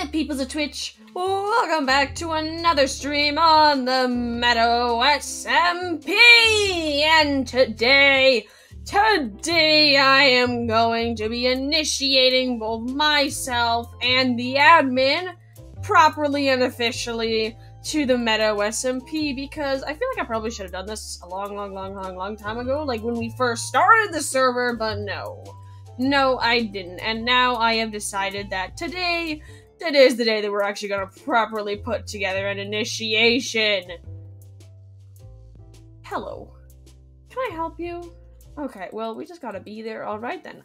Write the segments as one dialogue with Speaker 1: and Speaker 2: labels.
Speaker 1: Hey, peoples of Twitch! Welcome back to another stream on the Meadow SMP! And today, today I am going to be initiating both myself and the admin properly and officially to the Meadow SMP because I feel like I probably should have done this a long, long, long, long, long time ago, like when we first started the server, but no. No, I didn't. And now I have decided that today, today is the day that we're actually going to properly put together an initiation. Hello. Can I help you? Okay, well, we just gotta be there. Alright then.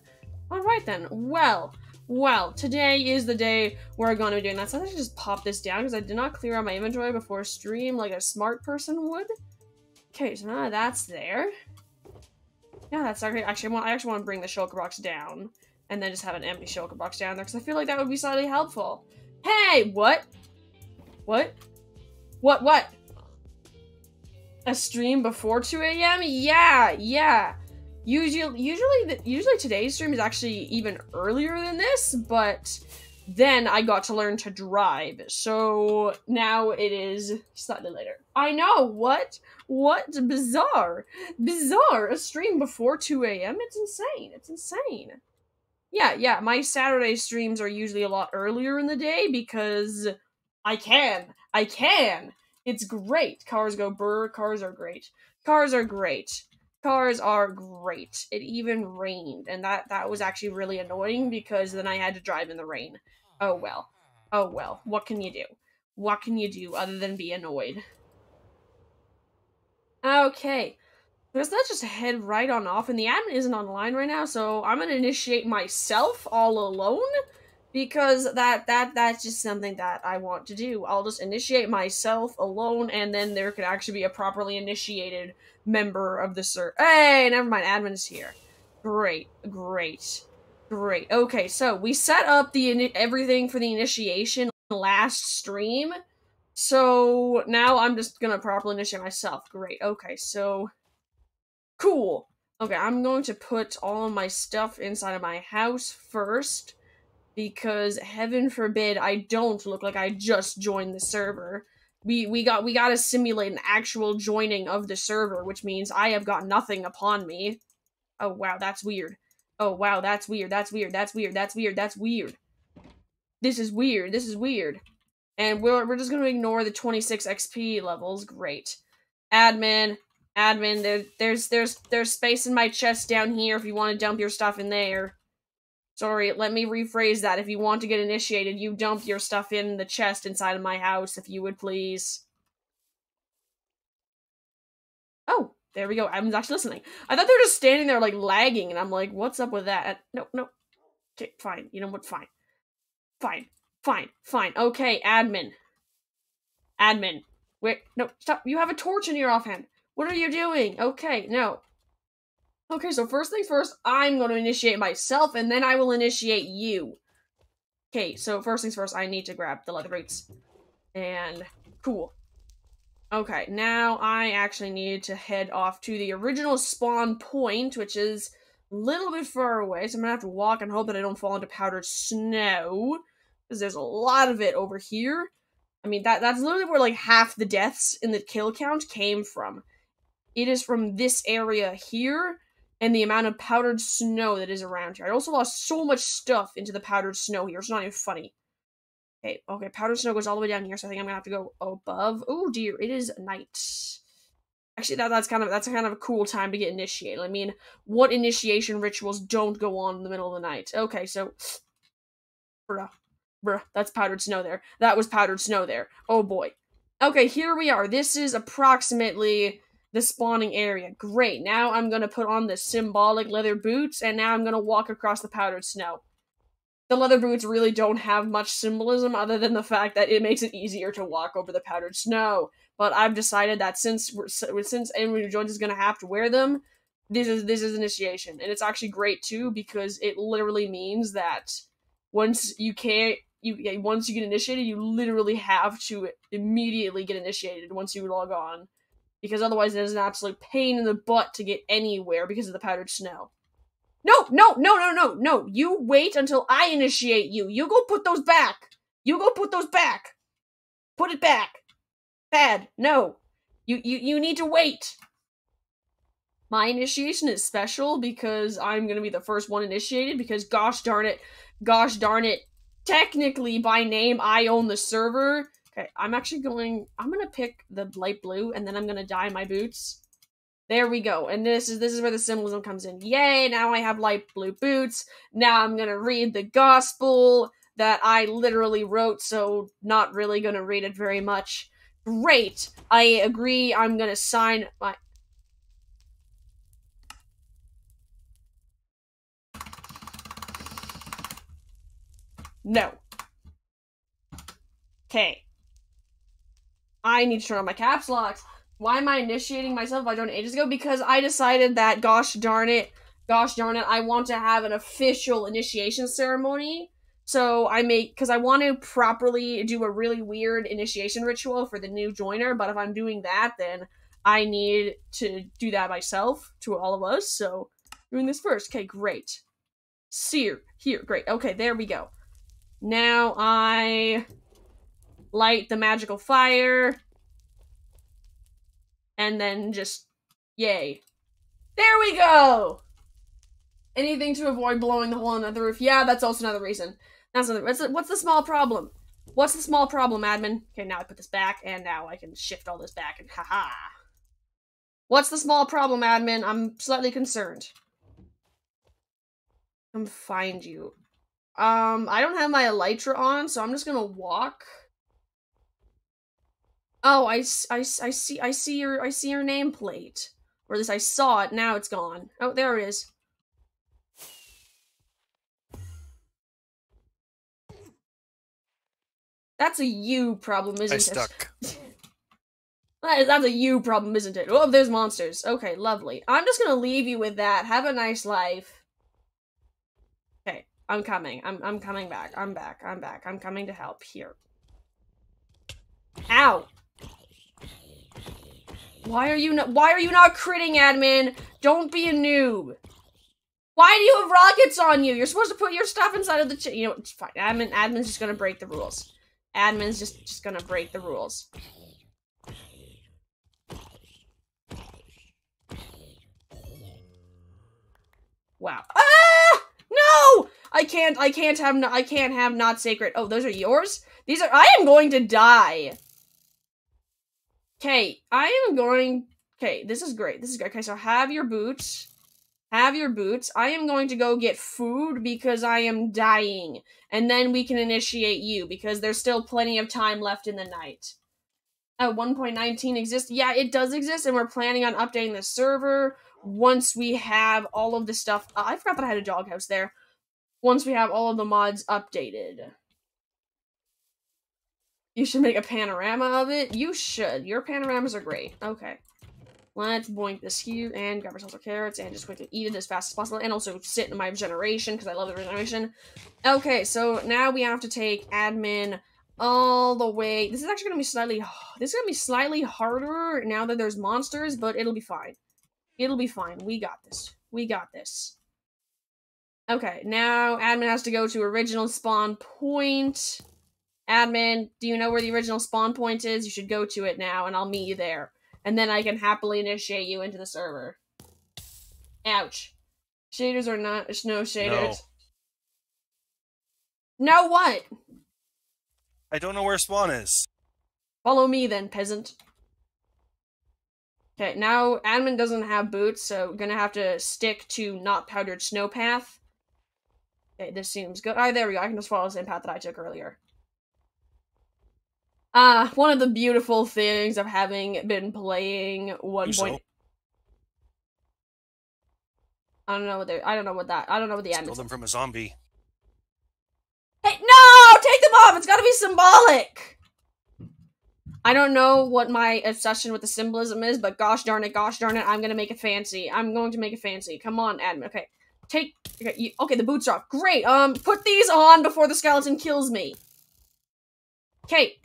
Speaker 1: Alright then. Well, well, today is the day we're to be doing that. So I just pop this down because I did not clear out my inventory before stream like a smart person would. Okay, so now that's there. Yeah, that's actually, actually, I, want, I actually want to bring the shulker box down and then just have an empty shulker box down there because I feel like that would be slightly helpful. Hey, what? What? What, what? A stream before 2 a.m.? Yeah, yeah. Usually, usually, usually today's stream is actually even earlier than this, but then I got to learn to drive, so now it is slightly later. I know, what? What? Bizarre. Bizarre. A stream before 2 a.m.? It's insane. It's insane. Yeah, yeah, my Saturday streams are usually a lot earlier in the day because I can. I can. It's great. Cars go burr. Cars are great. Cars are great. Cars are great. It even rained, and that that was actually really annoying because then I had to drive in the rain. Oh well. Oh well. What can you do? What can you do other than be annoyed? Okay. Let's not just head right on off, and the admin isn't online right now, so I'm gonna initiate myself all alone because that that that's just something that I want to do. I'll just initiate myself alone, and then there could actually be a properly initiated member of the ser. Hey, never mind, admin's here. Great, great. Great. Okay, so we set up the everything for the initiation last stream. So now I'm just gonna properly initiate myself. Great. Okay, so cool. Okay, I'm going to put all of my stuff inside of my house first because heaven forbid I don't look like I just joined the server. We we got we got to simulate an actual joining of the server, which means I have got nothing upon me. Oh wow, that's weird. Oh, wow, that's weird, that's weird, that's weird, that's weird, that's weird. This is weird, this is weird. And we're, we're just gonna ignore the 26 XP levels. Great. Admin, admin, there, there's, there's, there's space in my chest down here if you want to dump your stuff in there. Sorry, let me rephrase that. If you want to get initiated, you dump your stuff in the chest inside of my house, if you would please. Oh, there we go. I was actually listening. I thought they were just standing there like lagging, and I'm like, what's up with that? No, no. Okay, fine. You know what? Fine. Fine. Fine. Fine. Okay, admin. Admin. Wait, no, stop. You have a torch in your offhand. What are you doing? Okay, no. Okay, so first things first, I'm going to initiate myself, and then I will initiate you. Okay, so first things first, I need to grab the leather boots. And, cool. Okay, now I actually need to head off to the original spawn point, which is a little bit far away, so I'm gonna have to walk and hope that I don't fall into powdered snow, because there's a lot of it over here. I mean, that that's literally where like half the deaths in the kill count came from. It is from this area here, and the amount of powdered snow that is around here. I also lost so much stuff into the powdered snow here, it's not even funny. Okay, okay, powder snow goes all the way down here, so I think I'm gonna have to go above. Oh dear, it is night. Actually, that, that's kind of that's kind of a cool time to get initiated. I mean, what initiation rituals don't go on in the middle of the night? Okay, so bruh. Bruh, that's powdered snow there. That was powdered snow there. Oh boy. Okay, here we are. This is approximately the spawning area. Great. Now I'm gonna put on the symbolic leather boots, and now I'm gonna walk across the powdered snow the leather boots really don't have much symbolism other than the fact that it makes it easier to walk over the powdered snow. But I've decided that since we're, since anyone who joins is going to have to wear them, this is this is initiation, and it's actually great too because it literally means that once you can't you once you get initiated, you literally have to immediately get initiated once you log on, because otherwise it is an absolute pain in the butt to get anywhere because of the powdered snow. No, no, no, no, no, no. You wait until I initiate you. You go put those back. You go put those back. Put it back. Bad. No. You you you need to wait. My initiation is special because I'm gonna be the first one initiated because gosh darn it, gosh darn it, technically by name I own the server. Okay, I'm actually going I'm gonna pick the light blue and then I'm gonna dye my boots. There we go. And this is this is where the symbolism comes in. Yay, now I have light blue boots. Now I'm gonna read the gospel that I literally wrote, so not really gonna read it very much. Great. I agree. I'm gonna sign my No. Okay. I need to turn on my caps locks. Why am I initiating myself I joined ages ago? Because I decided that, gosh darn it, gosh darn it, I want to have an official initiation ceremony. So I make, because I want to properly do a really weird initiation ritual for the new joiner, but if I'm doing that, then I need to do that myself to all of us. So doing this first. Okay, great. Seer. Here, great. Okay, there we go. Now I light the magical fire. And then just, yay. There we go! Anything to avoid blowing the hole in the roof. Yeah, that's also another reason. That's another, what's the, what's the small problem? What's the small problem, admin? Okay, now I put this back, and now I can shift all this back, and haha. What's the small problem, admin? I'm slightly concerned. Come find you. Um, I don't have my elytra on, so I'm just gonna walk. Oh, I, I, I see I see your I see your nameplate. Or at least I saw it, now it's gone. Oh, there it is. That's a you problem, isn't
Speaker 2: I
Speaker 1: it?
Speaker 2: stuck.
Speaker 1: That is- That's a you problem, isn't it? Oh, there's monsters. Okay, lovely. I'm just gonna leave you with that. Have a nice life. Okay, I'm coming. I'm I'm coming back. I'm back. I'm back. I'm coming to help. Here. Ow! Why are you not? Why are you not critting, admin? Don't be a noob. Why do you have rockets on you? You're supposed to put your stuff inside of the. You know, it's fine. Admin, admin's just gonna break the rules. Admin's just just gonna break the rules. Wow. Ah! No! I can't. I can't have. No, I can't have not sacred. Oh, those are yours. These are. I am going to die. Okay, I am going. Okay, this is great. This is great. Okay, so have your boots. Have your boots. I am going to go get food because I am dying. And then we can initiate you because there's still plenty of time left in the night. Oh, 1.19 exists? Yeah, it does exist, and we're planning on updating the server once we have all of the stuff. Uh, I forgot that I had a doghouse there. Once we have all of the mods updated. You should make a panorama of it. You should. Your panoramas are great. Okay. Let's boink this here and grab ourselves our carrots and just quickly eat it as fast as possible. And also sit in my regeneration because I love the regeneration. Okay, so now we have to take admin all the way. This is actually gonna be slightly. This is gonna be slightly harder now that there's monsters, but it'll be fine. It'll be fine. We got this. We got this. Okay, now admin has to go to original spawn point. Admin, do you know where the original spawn point is? You should go to it now, and I'll meet you there. And then I can happily initiate you into the server. Ouch. Shaders are not no shaders. Now what?
Speaker 2: I don't know where spawn is.
Speaker 1: Follow me then, peasant. Okay, now admin doesn't have boots, so gonna have to stick to not powdered snow path. Okay, this seems good. Ah, there we go. I can just follow the same path that I took earlier. Ah, one of the beautiful things of having been playing one
Speaker 2: Think
Speaker 1: point.
Speaker 2: so?
Speaker 1: I don't know what they. I don't know what that. I don't know what the
Speaker 2: Steal
Speaker 1: admin.
Speaker 2: them from a zombie.
Speaker 1: Hey, no! Take them off! It's gotta be symbolic! I don't know what my obsession with the symbolism is, but gosh darn it, gosh darn it, I'm gonna make it fancy. I'm going to make it fancy. Come on, admin. Okay. Take okay, you, okay, the boots are off. Great. Um, put these on before the skeleton kills me. Okay.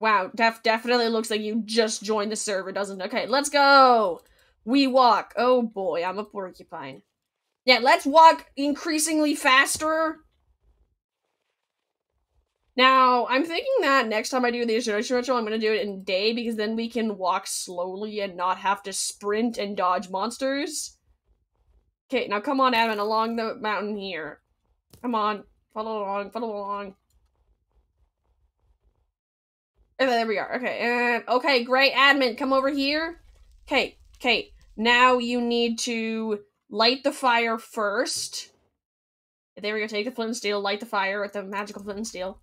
Speaker 1: Wow, def definitely looks like you just joined the server, doesn't it? Okay, let's go! We walk. Oh boy, I'm a porcupine. Yeah, let's walk increasingly faster. Now, I'm thinking that next time I do the initiation ritual, I'm going to do it in day because then we can walk slowly and not have to sprint and dodge monsters. Okay, now come on, Admin, along the mountain here. Come on, follow along, follow along. And there we are. Okay, and okay, great, Admin, come over here. Okay, okay. Now you need to light the fire first. There we go. Take the flint and steel, light the fire with the magical flint and steel.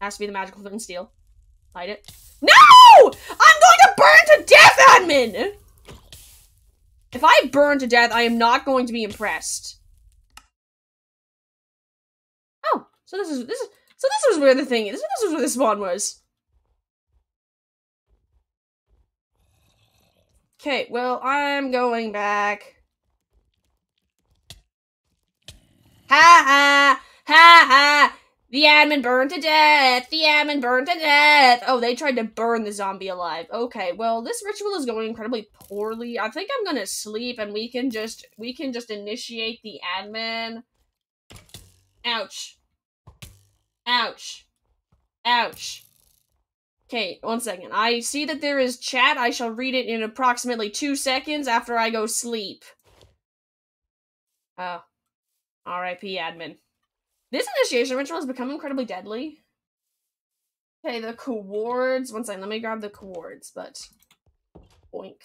Speaker 1: Has to be the magical flint and steel. Light it. No! I'm going to burn to death, admin! If I burn to death, I am not going to be impressed. Oh, so this is this is so this was where the thing is. This was where the spawn was. Okay, well, I'm going back. Ha ha! Ha ha! The admin burned to death! The admin burned to death! Oh, they tried to burn the zombie alive. Okay, well, this ritual is going incredibly poorly. I think I'm gonna sleep and we can just, we can just initiate the admin. Ouch. Ouch. Ouch. Okay, one second. I see that there is chat. I shall read it in approximately two seconds after I go sleep. Oh. R.I.P. admin. This initiation ritual has become incredibly deadly. Okay, the coords. One second, let me grab the cords, but... Boink.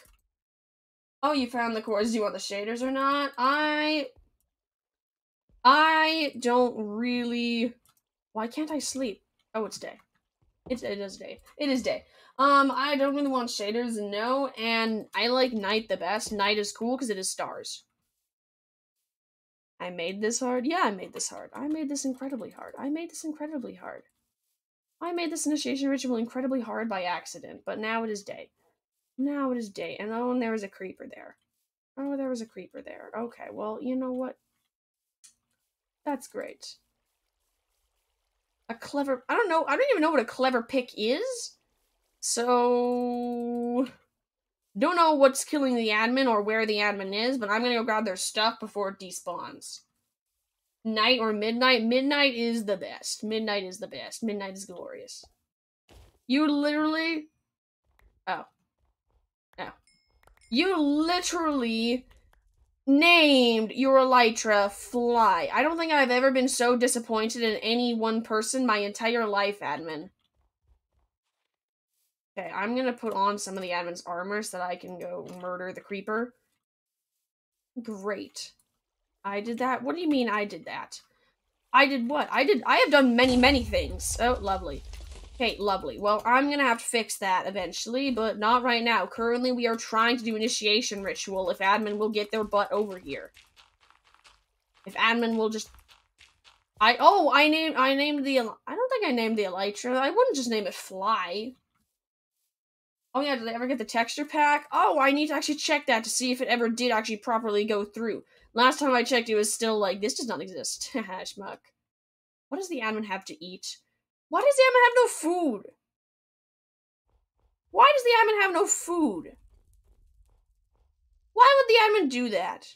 Speaker 1: Oh, you found the cords. Do you want the shaders or not? I... I don't really... Why can't I sleep? Oh, it's day. It's, it is day. It is day. Um, I don't really want shaders, no, and I like night the best. Night is cool because it is stars. I made this hard? Yeah, I made this hard. I made this incredibly hard. I made this incredibly hard. I made this initiation ritual incredibly hard by accident, but now it is day. Now it is day. And oh, and there was a creeper there. Oh, there was a creeper there. Okay, well, you know what? That's great. A clever... I don't know. I don't even know what a clever pick is. So... Don't know what's killing the admin or where the admin is, but I'm gonna go grab their stuff before it despawns. Night or midnight? Midnight is the best. Midnight is the best. Midnight is glorious. You literally... Oh. Oh. You literally named your Elytra Fly. I don't think I've ever been so disappointed in any one person my entire life, admin. Okay, I'm gonna put on some of the admin's armor so that I can go murder the creeper. Great. I did that? What do you mean I did that? I did what? I did- I have done many, many things. Oh, lovely. Okay, lovely. Well, I'm gonna have to fix that eventually, but not right now. Currently, we are trying to do initiation ritual if admin will get their butt over here. If admin will just... I- oh, I named- I named the- I don't think I named the Elytra. I wouldn't just name it Fly. Oh yeah, did I ever get the texture pack? Oh, I need to actually check that to see if it ever did actually properly go through. Last time I checked, it was still like, this does not exist. Haha, schmuck. What does the admin have to eat? Why does the admin have no food? Why does the admin have no food? Why would the admin do that?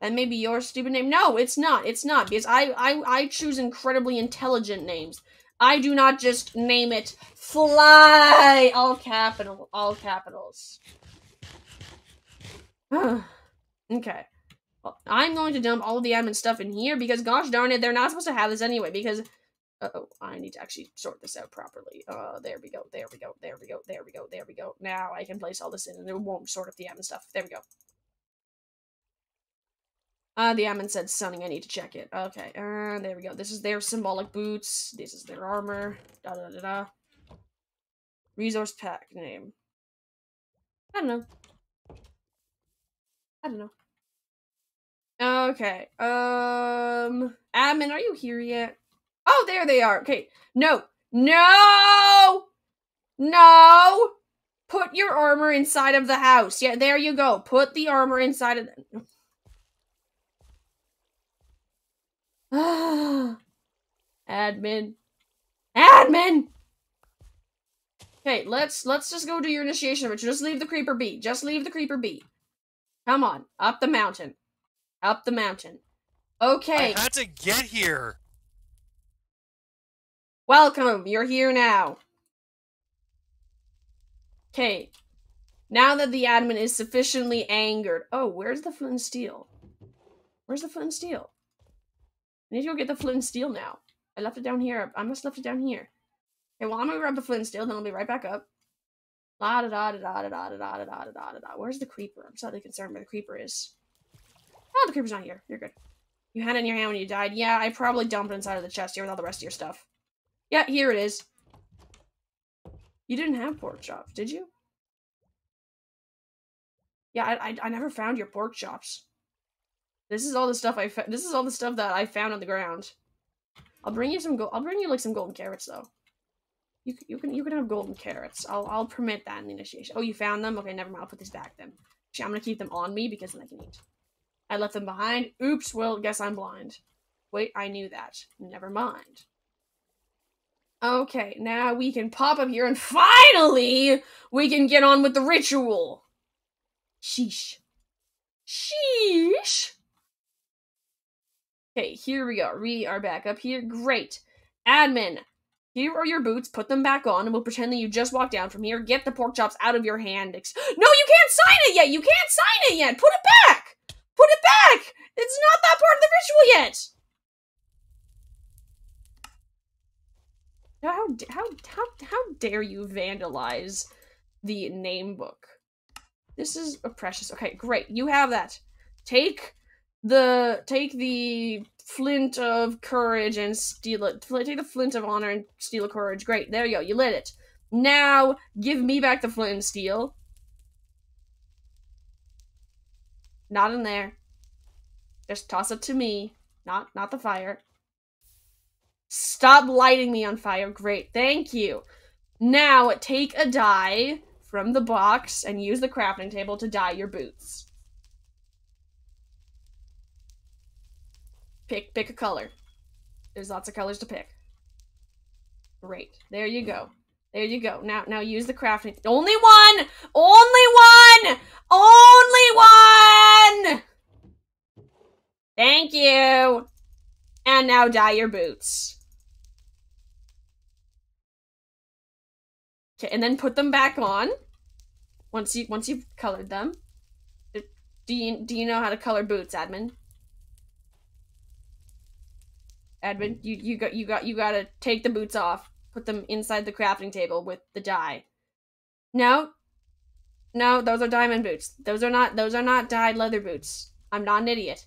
Speaker 1: And maybe your stupid name? No, it's not. It's not because I I I choose incredibly intelligent names. I do not just name it fly all capital all capitals. okay. Well, I'm going to dump all the admin stuff in here because gosh darn it, they're not supposed to have this anyway because oh, I need to actually sort this out properly. Uh there we go, there we go, there we go, there we go, there we go. Now I can place all this in and it won't sort up the admin stuff. There we go. Uh, the admin said sunning. I need to check it. Okay, uh, there we go. This is their symbolic boots. This is their armor. Da da da da. Resource pack name. I don't know. I don't know. Okay. Um, admin, are you here yet? Oh, there they are. Okay. No. No! No! Put your armor inside of the house. Yeah, there you go. Put the armor inside of the... Admin. Admin! Okay, let's let's just go do your initiation ritual. Just leave the creeper be. Just leave the creeper be. Come on, up the mountain. Up the mountain. Okay.
Speaker 2: I had to get here.
Speaker 1: Welcome. You're here now. Okay. Now that the admin is sufficiently angered. Oh, where's the flint and steel? Where's the flint and steel? I need to go get the flint and steel now. I left it down here. I must left it down here. Okay, well, I'm gonna grab the flint and steel, then I'll be right back up. La da da da da da da da da da da da da da. Where's the creeper? I'm slightly concerned where the creeper is. Oh, the creeper's not here. You're good. You had it in your hand when you died. Yeah, I probably dumped it inside of the chest here with all the rest of your stuff. Yeah, here it is. You didn't have pork chops, did you? Yeah, I, I, I never found your pork chops. This is all the stuff I this is all the stuff that I found on the ground. I'll bring you some. I'll bring you like some golden carrots though. You you can you can have golden carrots. I'll I'll permit that in the initiation. Oh, you found them? Okay, never mind. I'll put these back then. Actually, I'm gonna keep them on me because then I can eat. I left them behind. Oops. Well, guess I'm blind. Wait, I knew that. Never mind. Okay, now we can pop up here and finally we can get on with the ritual. Sheesh. Sheesh. Okay, here we are. We are back up here. Great. Admin, here are your boots. Put them back on, and we'll pretend that you just walked down from here. Get the pork chops out of your hand. No, you can't sign it yet! You can't sign it yet! Put it back! Put it back! It's not that part of the ritual yet! How, how, how, how dare you vandalize the name book? This is a precious. Okay, great. You have that. Take the take the flint of courage and steal it. Take the flint of honor and steal courage. Great. There you go. You lit it. Now give me back the flint and steel. Not in there. Just toss it to me. Not not the fire. Stop lighting me on fire. Great. Thank you. Now take a dye from the box and use the crafting table to dye your boots. Pick pick a color. There's lots of colors to pick. Great. There you go. There you go. Now now use the crafting. Only one! Only one! Only one! Thank you. And now dye your boots. Okay, and then put them back on. Once you once you've colored them. Do you do you know how to color boots, admin? Admin, you you got you got you got to take the boots off, put them inside the crafting table with the dye. No. No, those are diamond boots. Those are not those are not dyed leather boots. I'm not an idiot.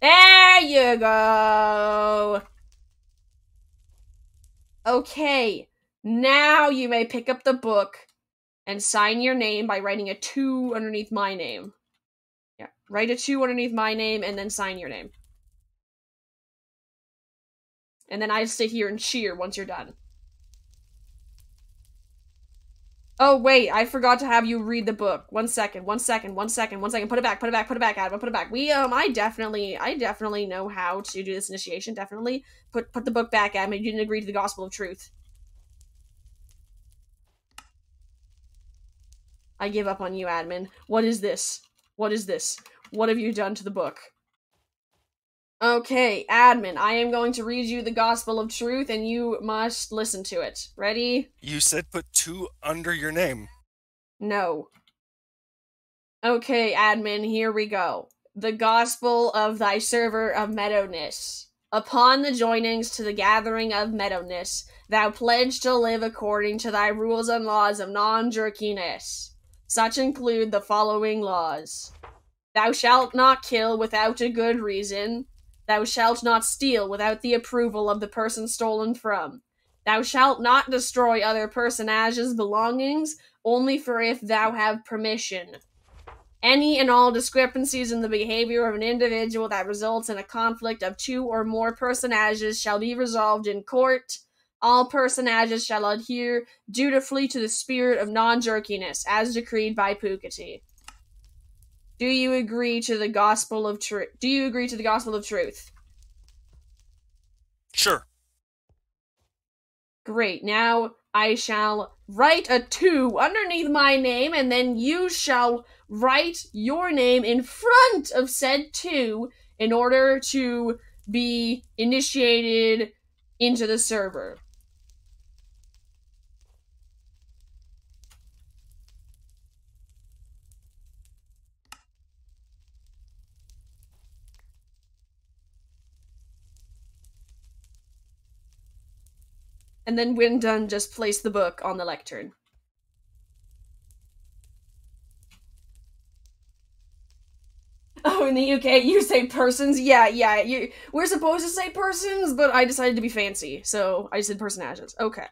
Speaker 1: There you go. Okay. Now you may pick up the book and sign your name by writing a 2 underneath my name. Yeah, write a 2 underneath my name and then sign your name. And then I sit here and cheer once you're done. Oh, wait, I forgot to have you read the book. One second, one second, one second, one second. Put it back, put it back, put it back, Adam, put it back. We, um, I definitely, I definitely know how to do this initiation, definitely. Put, put the book back, Adam. You didn't agree to the gospel of truth. I give up on you, admin. What is this? What is this? What have you done to the book? Okay, admin, I am going to read you the gospel of truth and you must listen to it. Ready?
Speaker 2: You said put two under your name.
Speaker 1: No. Okay, admin, here we go. The gospel of thy server of Meadowness. Upon the joinings to the gathering of Meadowness, thou pledge to live according to thy rules and laws of non jerkiness. Such include the following laws. Thou shalt not kill without a good reason. Thou shalt not steal without the approval of the person stolen from. Thou shalt not destroy other personages' belongings, only for if thou have permission. Any and all discrepancies in the behavior of an individual that results in a conflict of two or more personages shall be resolved in court. All personages shall adhere dutifully to the spirit of non jerkiness, as decreed by Pookity. Do you agree to the gospel of truth? Do you agree to the gospel of truth?
Speaker 2: Sure.
Speaker 1: Great. Now I shall write a two underneath my name, and then you shall write your name in front of said two in order to be initiated into the server. And then when done, just place the book on the lectern. Oh, in the UK, you say persons? Yeah, yeah. You, we're supposed to say persons, but I decided to be fancy, so I said personages. Okay.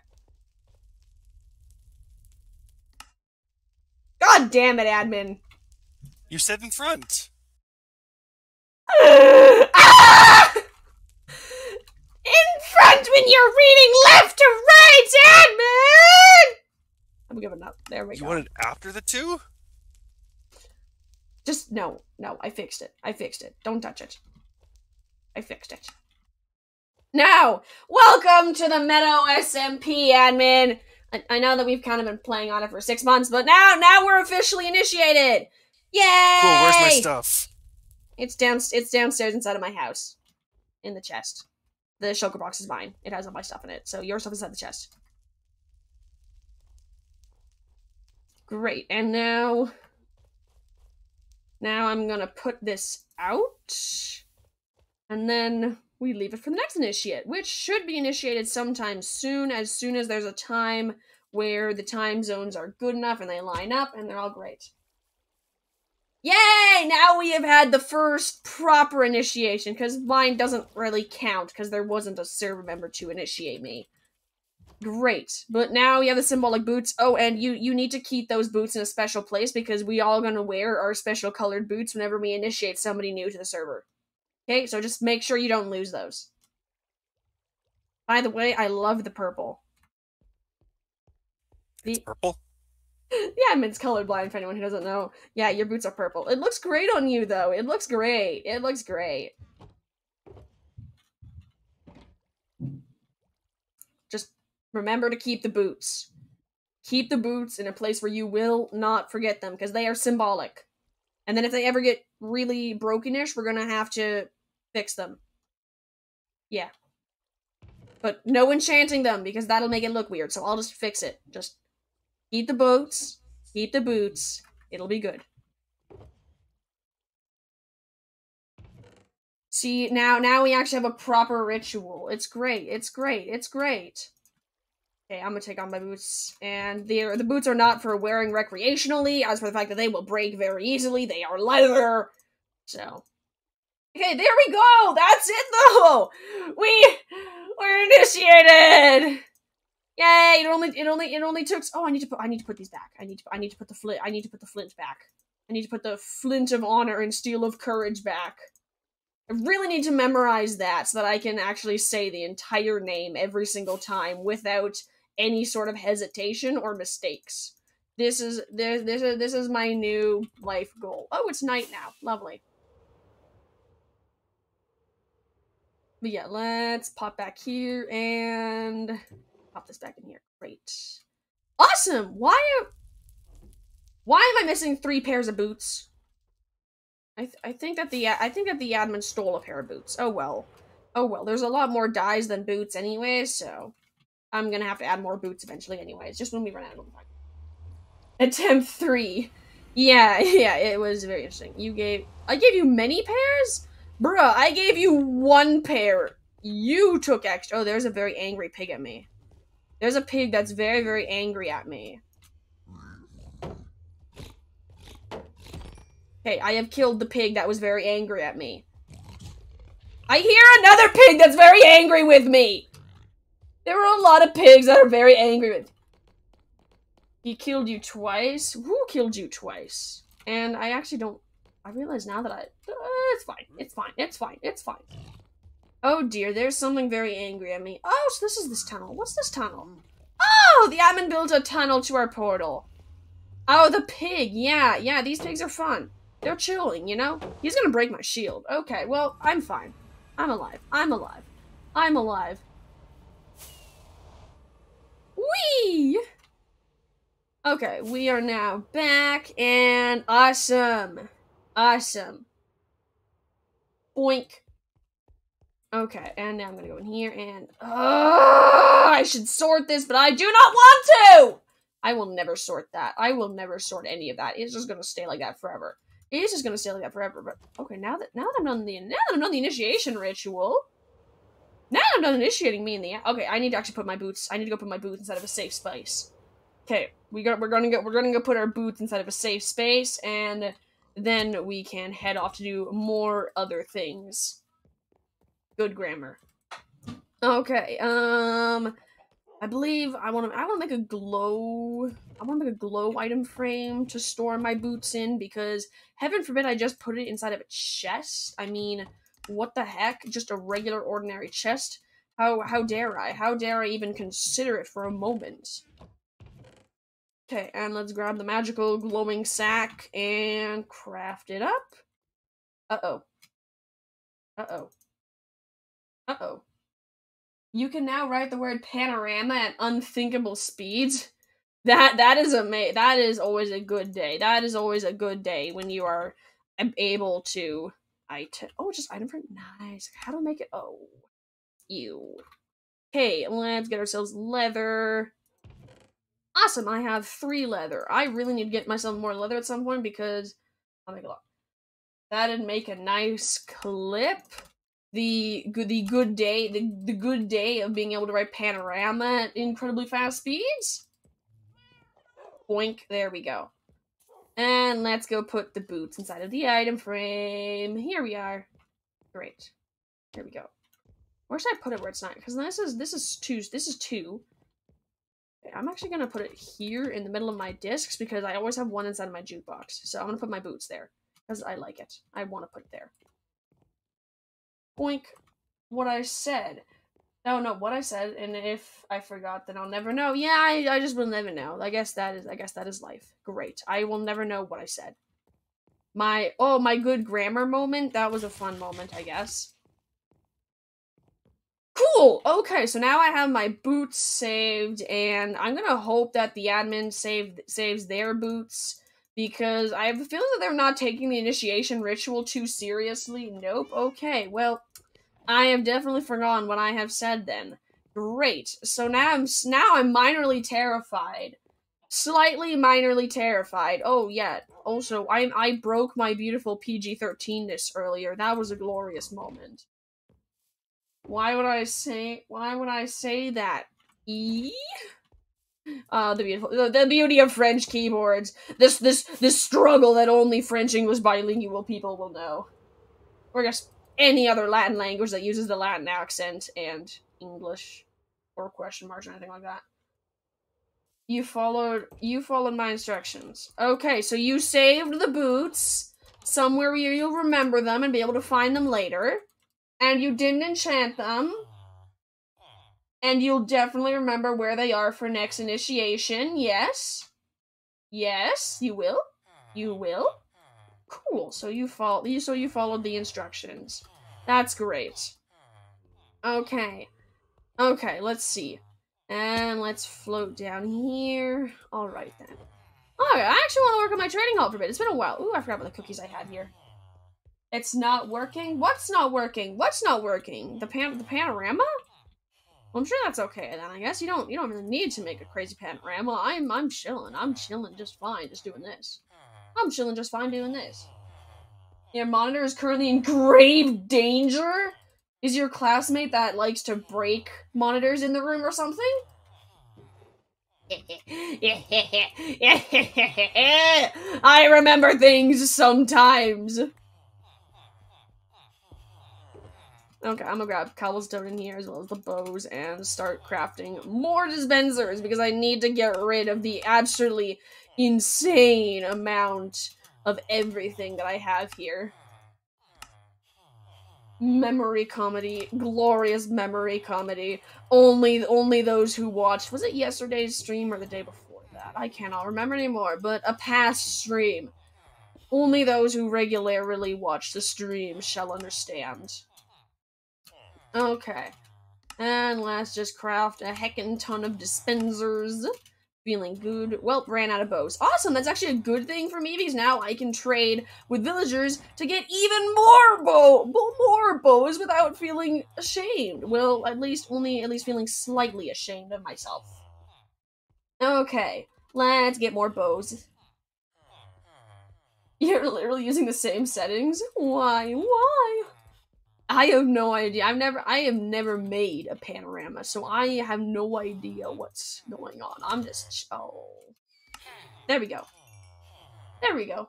Speaker 1: God damn it, admin.
Speaker 2: You said in front.
Speaker 1: In front when you're reading left to right, admin! I'm giving up. There we go.
Speaker 2: You
Speaker 1: go.
Speaker 2: wanted after the two?
Speaker 1: Just no, no. I fixed it. I fixed it. Don't touch it. I fixed it. Now, welcome to the Meadow SMP admin. I, I know that we've kind of been playing on it for six months, but now, now we're officially initiated. Yay!
Speaker 2: Cool, where's my stuff?
Speaker 1: It's down. It's downstairs inside of my house, in the chest. The shulker box is mine. It has all my stuff in it, so your stuff is inside the chest. Great, and now, now I'm gonna put this out, and then we leave it for the next initiate, which should be initiated sometime soon. As soon as there's a time where the time zones are good enough and they line up, and they're all great. Yay! Now we have had the first proper initiation, because mine doesn't really count, because there wasn't a server member to initiate me. Great. But now we have the symbolic boots. Oh, and you you need to keep those boots in a special place, because we all gonna wear our special colored boots whenever we initiate somebody new to the server. Okay, so just make sure you don't lose those. By the way, I love the purple. The
Speaker 2: Purple?
Speaker 1: Yeah, Min's colorblind for anyone who doesn't know. Yeah, your boots are purple. It looks great on you though. It looks great. It looks great. Just remember to keep the boots. Keep the boots in a place where you will not forget them because they are symbolic. And then if they ever get really brokenish, we're gonna have to fix them. Yeah. But no enchanting them because that'll make it look weird. So I'll just fix it. Just Keep the boots. Keep the boots. It'll be good. See, now now we actually have a proper ritual. It's great. It's great. It's great. Okay, I'm gonna take on my boots. And the the boots are not for wearing recreationally, as for the fact that they will break very easily. They are leather. So Okay, there we go! That's it though! We we're initiated! Yay! It only it only it only took. Oh, I need to put I need to put these back. I need to I need to put the flint. I need to put the flint back. I need to put the flint of honor and steel of courage back. I really need to memorize that so that I can actually say the entire name every single time without any sort of hesitation or mistakes. This is this this is this is my new life goal. Oh, it's night now. Lovely. But yeah, let's pop back here and pop this back in here. Great. Awesome! Why am, why am I missing three pairs of boots? I, th- I think that the I think that the admin stole a pair of boots. Oh well. Oh well, there's a lot more dyes than boots anyway, so I'm gonna have to add more boots eventually anyways, just when we run out of time. Attempt three. Yeah, yeah, it was very interesting. You gave I gave you many pairs? Bruh, I gave you one pair. You took extra. Oh, there's a very angry pig at me. There's a pig that's very, very angry at me. Okay, I have killed the pig that was very angry at me. I hear another pig that's very angry with me! There are a lot of pigs that are very angry with He killed you twice? Who killed you twice? And I actually don't... I realize now that I... Uh, it's fine. It's fine. It's fine. It's fine. Oh dear, there's something very angry at me. Oh, so this is this tunnel. What's this tunnel? Oh, the admin built a tunnel to our portal. Oh, the pig. Yeah, yeah, these pigs are fun. They're chilling, you know? He's gonna break my shield. Okay, well, I'm fine. I'm alive. I'm alive. I'm alive. Whee! Okay, we are now back and awesome. Awesome. Boink. Okay, and now I'm gonna go in here and uh, I should sort this, but I do not want to. I will never sort that. I will never sort any of that. It's just gonna stay like that forever. It's just gonna stay like that forever. But okay, now that now that I'm done the now that I'm done the initiation ritual, now that I'm done initiating me in the okay, I need to actually put my boots. I need to go put my boots inside of a safe space. Okay, we got we're gonna go we're gonna go put our boots inside of a safe space, and then we can head off to do more other things. Good grammar. Okay, um, I believe I want to. I want to make a glow. I want to make a glow item frame to store my boots in because heaven forbid I just put it inside of a chest. I mean, what the heck? Just a regular, ordinary chest. How how dare I? How dare I even consider it for a moment? Okay, and let's grab the magical glowing sack and craft it up. Uh oh. Uh oh. Uh oh. You can now write the word panorama at unthinkable speeds. That that is ama- that is always a good day. That is always a good day when you are able to item oh just item for nice. How to make it oh you. Okay, let's get ourselves leather. Awesome, I have three leather. I really need to get myself more leather at some point because I'll make a lot. That'd make a nice clip the good the good day the, the good day of being able to write panorama at incredibly fast speeds. Boink, there we go. And let's go put the boots inside of the item frame. Here we are. Great. Here we go. Where should I put it where it's not? Because this is this is two this is two. I'm actually gonna put it here in the middle of my discs because I always have one inside of my jukebox. So I'm gonna put my boots there. Because I like it. I want to put it there boink what I said. No, no, what I said, and if I forgot, then I'll never know. Yeah, I, I just will never know. I guess that is, I guess that is life. Great. I will never know what I said. My, oh, my good grammar moment. That was a fun moment, I guess. Cool. Okay, so now I have my boots saved, and I'm gonna hope that the admin save saves their boots because I have a feeling that they're not taking the initiation ritual too seriously. Nope. Okay. Well, I have definitely forgotten what I have said then. Great. So now I'm now I'm minorly terrified. Slightly minorly terrified. Oh yeah. Also, I I broke my beautiful PG-13ness earlier. That was a glorious moment. Why would I say why would I say that? E uh, the beautiful, the, the, beauty of French keyboards. This, this, this struggle that only French English bilingual people will know, or just any other Latin language that uses the Latin accent and English, or question marks or anything like that. You followed, you followed my instructions. Okay, so you saved the boots somewhere where you'll remember them and be able to find them later, and you didn't enchant them and you'll definitely remember where they are for next initiation. Yes. Yes, you will. You will. Cool. So you follow you so you followed the instructions. That's great. Okay. Okay, let's see. And let's float down here. Alright then. Alright, I actually want to work on my trading hall for a bit. It's been a while. Ooh, I forgot about the cookies I had here. It's not working? What's not working? What's not working? The pan the panorama? I'm sure that's okay then. I guess you don't you don't really need to make a crazy panorama. I'm I'm chilling. I'm chilling just fine just doing this. I'm chilling just fine doing this. Your monitor is currently in grave danger? Is your classmate that likes to break monitors in the room or something? I remember things sometimes. Okay, I'm gonna grab cobblestone in here as well as the bows and start crafting more dispensers because I need to get rid of the absolutely insane amount of everything that I have here. Memory comedy, glorious memory comedy. Only only those who watched was it yesterday's stream or the day before that? I cannot remember anymore, but a past stream. Only those who regularly watch the stream shall understand. Okay. And let's just craft a heckin' ton of dispensers. Feeling good. Well, ran out of bows. Awesome, that's actually a good thing for me because now I can trade with villagers to get even more bow more bows without feeling ashamed. Well, at least only at least feeling slightly ashamed of myself. Okay, let's get more bows. You're literally using the same settings? Why? Why? I have no idea. I've never I have never made a panorama, so I have no idea what's going on. I'm just oh. There we go. There we go.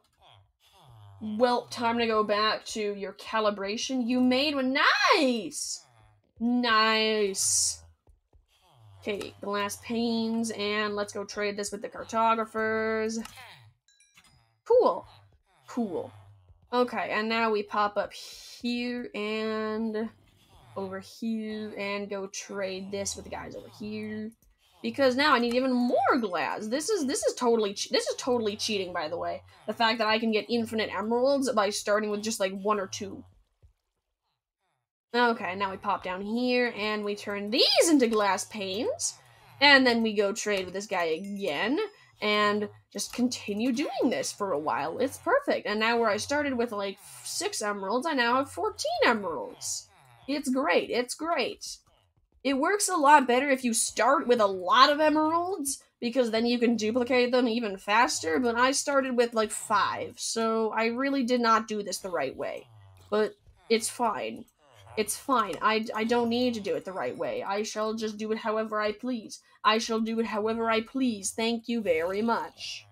Speaker 1: Well, time to go back to your calibration. You made one nice. Nice. Okay, glass panes, and let's go trade this with the cartographers. Cool. Cool. Okay, and now we pop up here and over here and go trade this with the guys over here because now I need even more glass. This is this is totally this is totally cheating by the way. The fact that I can get infinite emeralds by starting with just like one or two. Okay, now we pop down here and we turn these into glass panes. And then we go trade with this guy again and just continue doing this for a while. It's perfect. And now where I started with like six emeralds, I now have 14 emeralds. It's great. It's great. It works a lot better if you start with a lot of emeralds because then you can duplicate them even faster, but I started with like five, so I really did not do this the right way. But it's fine. It's fine. I, I don't need to do it the right way. I shall just do it however I please. I shall do it however I please. Thank you very much.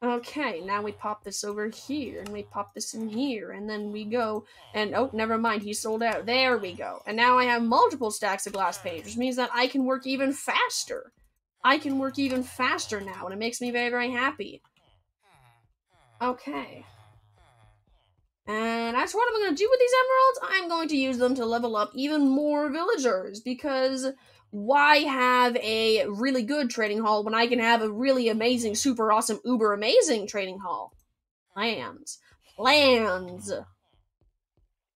Speaker 1: Okay, now we pop this over here, and we pop this in here, and then we go, and oh, never mind, he sold out. There we go. And now I have multiple stacks of glass panes, which means that I can work even faster. I can work even faster now, and it makes me very, very happy. Okay. And that's what I'm going to do with these emeralds. I'm going to use them to level up even more villagers, because why have a really good trading hall when I can have a really amazing, super awesome, uber amazing trading hall? Plans. Plans.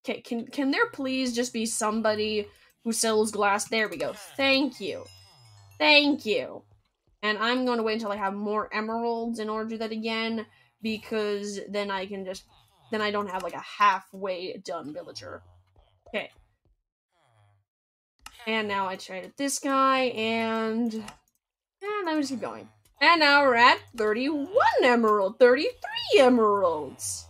Speaker 1: Okay, can can there please just be somebody who sells glass? There we go. Thank you. Thank you. And I'm going to wait until I have more emeralds in order to do that again, because then I can just, then I don't have like a halfway done villager. Okay. And now I traded this guy, and... And I'm just keep going. And now we're at 31 emerald, 33 emeralds.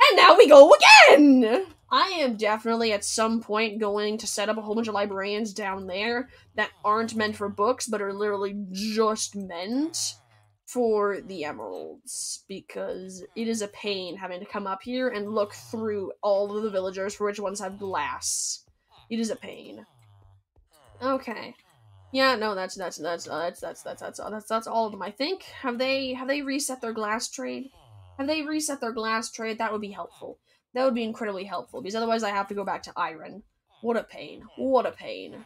Speaker 1: And now we go again! I am definitely at some point going to set up a whole bunch of librarians down there that aren't meant for books, but are literally just meant for the mm. emeralds because it is a mm. pain having to come up here and look through all of the villagers for which ones have glass. It is a pain. Okay. Yeah, no, that's that's that's that's that's that's that's that's that's all of them. I think have they have they reset their glass trade? Have they reset their glass trade? That would be helpful. That would be incredibly helpful because otherwise I have to go back to iron. What a pain. What a pain.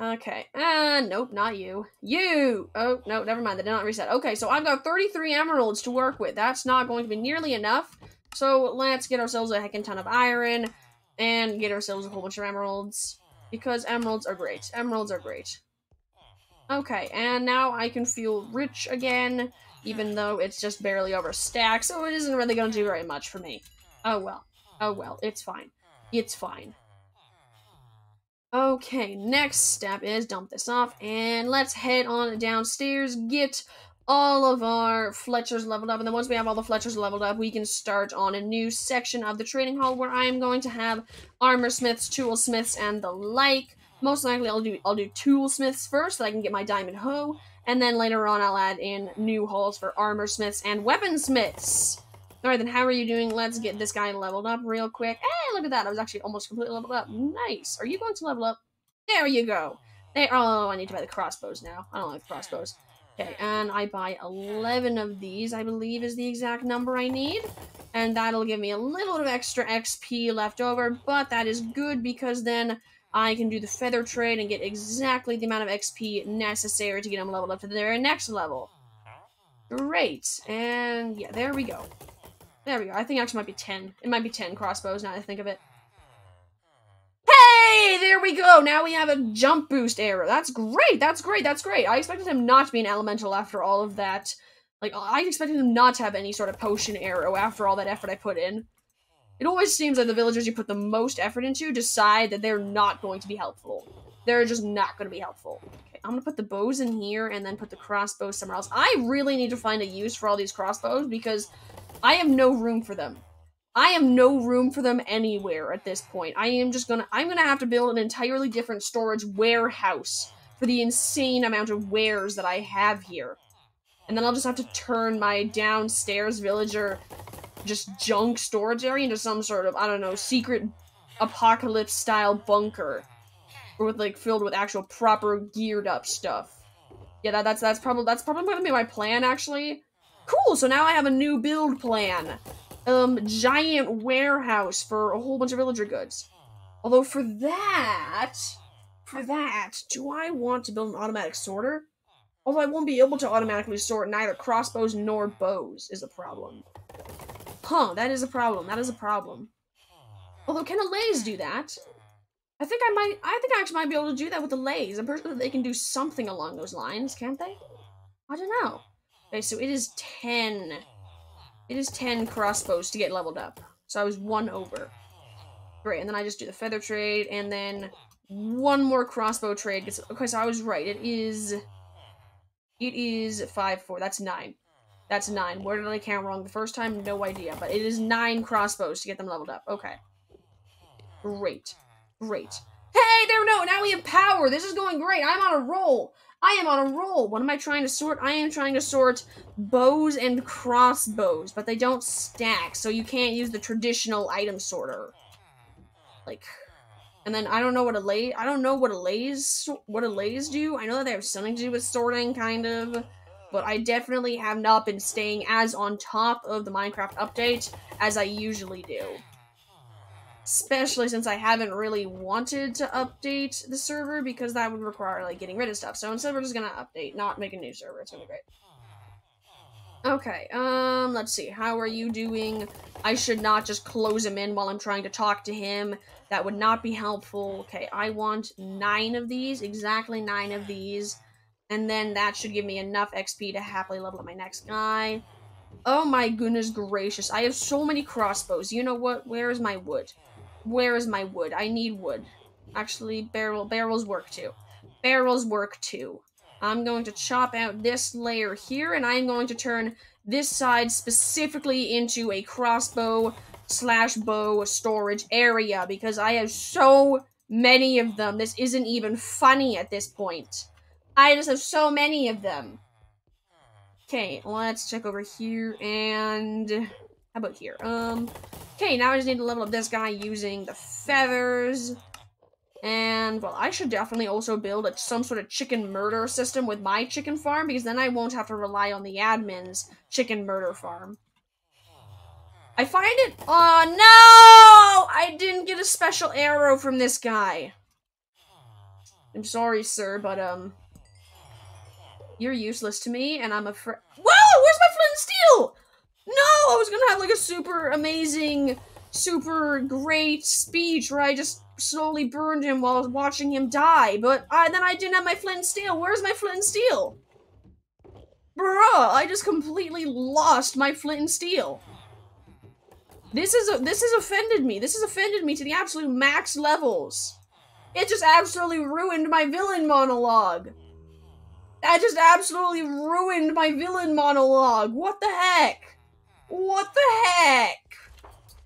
Speaker 1: Okay. Uh, nope, not you. You! Oh, no, never mind. They did not reset. Okay, so I've got 33 emeralds to work with. That's not going to be nearly enough. So let's get ourselves a heckin' ton of iron and get ourselves a whole bunch of emeralds. Because emeralds are great. Emeralds are great. Okay, and now I can feel rich again, even though it's just barely over stack, so it isn't really going to do very much for me. Oh well. Oh well, it's fine. It's fine. Okay, next step is dump this off, and let's head on downstairs, get all of our Fletchers leveled up, and then once we have all the Fletchers leveled up, we can start on a new section of the trading hall where I am going to have armor smiths, tool smiths, and the like. Most likely, I'll do I'll do tool smiths first, so I can get my diamond hoe, and then later on, I'll add in new halls for armor smiths and weapon smiths. All right, then how are you doing? Let's get this guy leveled up real quick. Hey, look at that! I was actually almost completely leveled up. Nice. Are you going to level up? There you go. There. Oh, I need to buy the crossbows now. I don't like crossbows. Okay, and I buy 11 of these, I believe is the exact number I need. And that'll give me a little bit of extra XP left over, but that is good because then I can do the feather trade and get exactly the amount of XP necessary to get them leveled up to the very next level. Great, and yeah, there we go. There we go. I think actually might be 10. It might be 10 crossbows now I think of it. Hey, there we go. Now we have a jump boost arrow. That's great. That's great. That's great. I expected him not to be an elemental after all of that. Like, I expected him not to have any sort of potion arrow after all that effort I put in. It always seems like the villagers you put the most effort into decide that they're not going to be helpful. They're just not going to be helpful. Okay, I'm going to put the bows in here and then put the crossbows somewhere else. I really need to find a use for all these crossbows because I have no room for them. I have no room for them anywhere at this point. I am just gonna- I'm gonna have to build an entirely different storage warehouse for the insane amount of wares that I have here. And then I'll just have to turn my downstairs villager just junk storage area into some sort of, I don't know, secret apocalypse style bunker. Or with like filled with actual proper geared up stuff. Yeah, that, that's that's probably that's probably gonna be my plan actually. Cool, so now I have a new build plan. Um, giant warehouse for a whole bunch of villager goods. Although for that, for that, do I want to build an automatic sorter? Although I won't be able to automatically sort neither crossbows nor bows is a problem. Huh, that is a problem. That is a problem. Although, can allays do that? I think I might, I think I actually might be able to do that with the lays. I'm pretty sure that they can do something along those lines, can't they? I don't know. Okay, so it is 10. It is 10 crossbows to get leveled up. So I was one over. Great, and then I just do the feather trade, and then one more crossbow trade. Gets, okay, so I was right. It is... It is 5, 4. That's 9. That's 9. Where did I count wrong the first time? No idea. But it is 9 crossbows to get them leveled up. Okay. Great. Great. Hey, there we go. Now we have power. This is going great. I'm on a roll. I am on a roll. What am I trying to sort? I am trying to sort bows and crossbows, but they don't stack, so you can't use the traditional item sorter. Like, and then I don't know what a lay. I don't know what allays what allays do. I know that they have something to do with sorting, kind of, but I definitely have not been staying as on top of the Minecraft update as I usually do. Especially since I haven't really wanted to update the server because that would require like getting rid of stuff. So instead we're just gonna update, not make a new server. It's gonna be great. Okay, um, let's see. How are you doing? I should not just close him in while I'm trying to talk to him. That would not be helpful. Okay, I want nine of these, exactly nine of these. And then that should give me enough XP to happily level up my next guy. Oh my goodness gracious. I have so many crossbows. You know what? Where is my wood? Where is my wood? I need wood. Actually, barrel barrels work too. Barrels work too. I'm going to chop out this layer here, and I'm going to turn this side specifically into a crossbow slash bow storage area because I have so many of them. This isn't even funny at this point. I just have so many of them. Okay, let's check over here and how about here? Um, okay, now I just need to level up this guy using the feathers. And, well, I should definitely also build a, some sort of chicken murder system with my chicken farm, because then I won't have to rely on the admin's chicken murder farm. I find it- Oh, no! I didn't get a special arrow from this guy. I'm sorry, sir, but, um... You're useless to me, and I'm afraid- Whoa! Where's my flint and steel? No! I was gonna have, like, a super amazing, super great speech where I just slowly burned him while I was watching him die, but I, then I didn't have my flint and steel. Where's my flint and steel? Bruh, I just completely lost my flint and steel. This is a, this has offended me. This has offended me to the absolute max levels. It just absolutely ruined my villain monologue. That just absolutely ruined my villain monologue. What the heck? What the heck?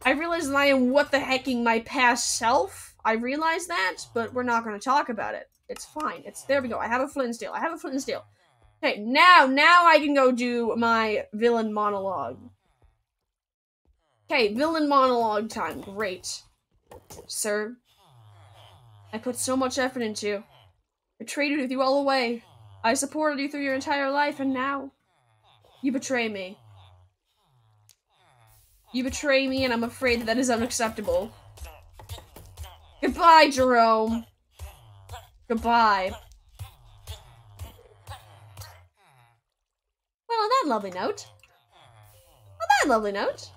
Speaker 1: I realize that I am what the hecking my past self. I realize that, but we're not going to talk about it. It's fine. It's there we go. I have a flint and steel. I have a flint and steel. Okay, now, now I can go do my villain monologue. Okay, villain monologue time. Great. Sir, I put so much effort into you. I traded with you all the way. I supported you through your entire life, and now you betray me. You betray me, and I'm afraid that that is unacceptable. Goodbye, Jerome. Goodbye. Well, on that lovely note. On that lovely note.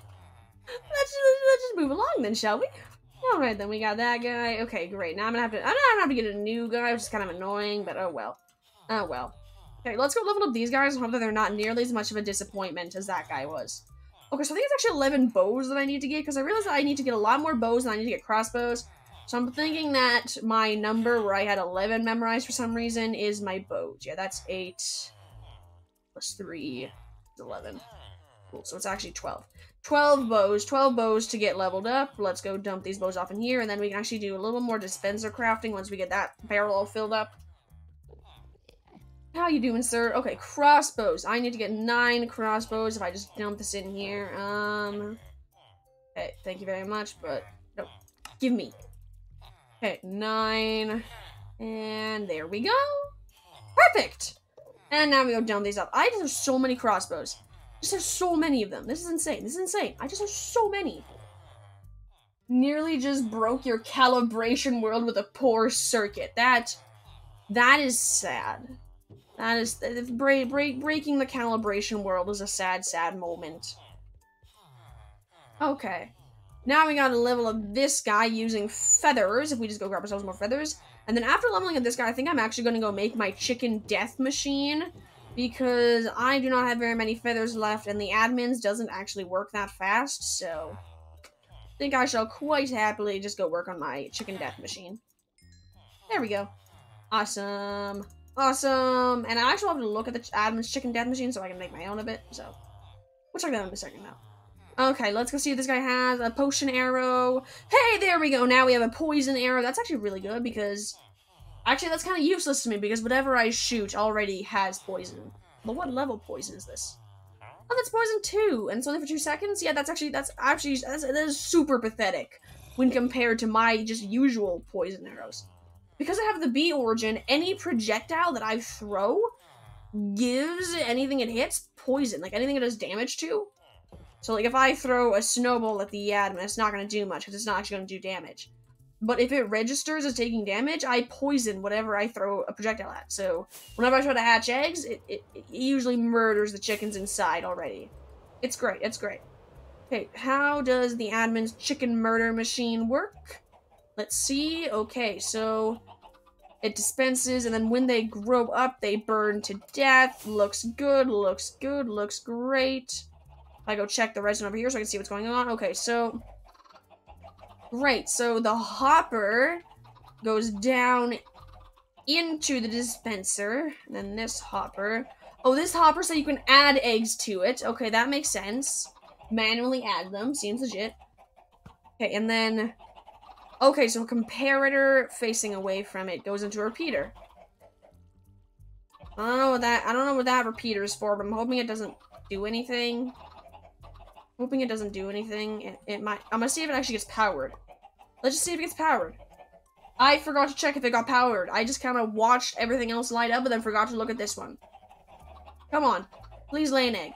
Speaker 1: Let's, let's just move along then, shall we? Alright, then we got that guy. Okay, great. Now I'm gonna have to I'm gonna have to get a new guy, which is kind of annoying, but oh well. Oh well. Okay, let's go level up these guys and hope that they're not nearly as much of a disappointment as that guy was. Okay, so I think it's actually 11 bows that I need to get, because I realized that I need to get a lot more bows and I need to get crossbows. So I'm thinking that my number where I had 11 memorized for some reason is my bows. Yeah, that's 8 plus 3 is 11. Cool, so it's actually 12. 12 bows, 12 bows to get leveled up. Let's go dump these bows off in here, and then we can actually do a little more dispenser crafting once we get that barrel all filled up. How you doing, sir? Okay, crossbows. I need to get nine crossbows if I just dump this in here. Um, okay, thank you very much, but no, give me. Okay, nine, and there we go. Perfect. And now we go dump these up. I just have so many crossbows. Just have so many of them. This is insane. This is insane. I just have so many. Nearly just broke your calibration world with a poor circuit. That, that is sad. That is break, break, breaking the calibration world is a sad, sad moment. Okay. Now we got a level of this guy using feathers. If we just go grab ourselves more feathers. And then after leveling up this guy, I think I'm actually going to go make my chicken death machine. Because I do not have very many feathers left. And the admins doesn't actually work that fast. So I think I shall quite happily just go work on my chicken death machine. There we go. Awesome. Awesome. And I actually have to look at the admin's chicken death machine so I can make my own of it. So we'll check that in a second now. Okay, let's go see if this guy has a potion arrow. Hey, there we go. Now we have a poison arrow. That's actually really good because... Actually, that's kind of useless to me because whatever I shoot already has poison. But what level poison is this? Oh, that's poison too, and it's only for two seconds? Yeah, that's actually, that's actually, that's, that is super pathetic when compared to my just usual poison arrows. Because I have the Bee origin, any projectile that I throw gives anything it hits poison. Like, anything it does damage to. So, like, if I throw a snowball at the admin, it's not going to do much, because it's not actually going to do damage. But if it registers as taking damage, I poison whatever I throw a projectile at. So, whenever I try to hatch eggs, it, it, it usually murders the chickens inside already. It's great, it's great. Okay, how does the admin's chicken murder machine work? Let's see. Okay, so it dispenses, and then when they grow up, they burn to death. Looks good, looks good, looks great. I go check the resin over here so I can see what's going on. Okay, so... Great, so the hopper goes down into the dispenser. And then this hopper... Oh, this hopper so you can add eggs to it. Okay, that makes sense. Manually add them. Seems legit. Okay, and then Okay, so comparator facing away from it goes into a repeater. I don't know what that I don't know what that repeater is for, but I'm hoping it doesn't do anything. hoping it doesn't do anything. It, it might I'm gonna see if it actually gets powered. Let's just see if it gets powered. I forgot to check if it got powered. I just kind of watched everything else light up and then forgot to look at this one. Come on. Please lay an egg.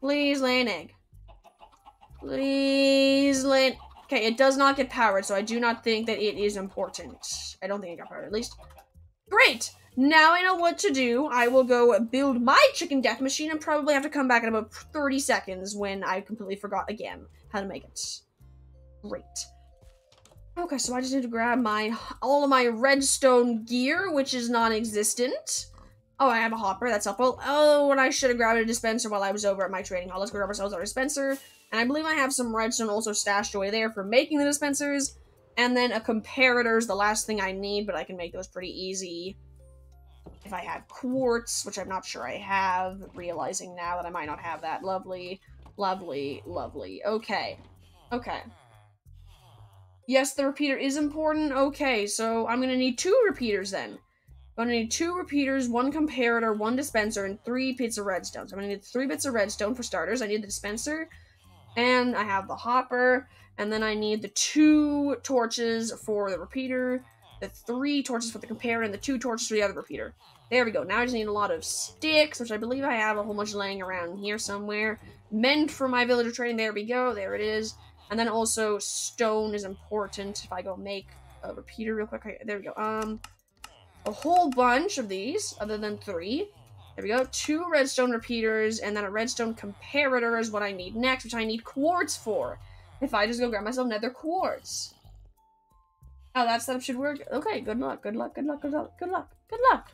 Speaker 1: Please lay an egg. Please lay Okay, it does not get powered, so I do not think that it is important. I don't think it got powered, at least. Great! Now I know what to do. I will go build my chicken death machine and probably have to come back in about 30 seconds when I completely forgot again how to make it. Great. Okay, so I just need to grab my all of my redstone gear, which is non-existent. Oh, I have a hopper. That's helpful. Oh, and I should have grabbed a dispenser while I was over at my trading hall. Let's go grab ourselves our dispenser. And I believe I have some redstone also stashed away there for making the dispensers. And then a comparator is the last thing I need, but I can make those pretty easy. If I have quartz, which I'm not sure I have, realizing now that I might not have that. Lovely, lovely, lovely. Okay. Okay. Yes, the repeater is important. Okay, so I'm gonna need two repeaters then. I'm gonna need two repeaters, one comparator, one dispenser, and three bits of redstone. So I'm gonna need three bits of redstone for starters. I need the dispenser, and I have the hopper, and then I need the two torches for the repeater, the three torches for the comparator, and the two torches for the other repeater. There we go. Now I just need a lot of sticks, which I believe I have a whole bunch laying around here somewhere. Meant for my villager trading. There we go. There it is. And then also stone is important. If I go make a repeater real quick. There we go. Um, a whole bunch of these, other than three. There we go. Two redstone repeaters, and then a redstone comparator is what I need next, which I need quartz for. if I just go grab myself nether quartz. Oh, that setup should work. Okay, good luck, good luck, good luck, good luck, good luck, good luck.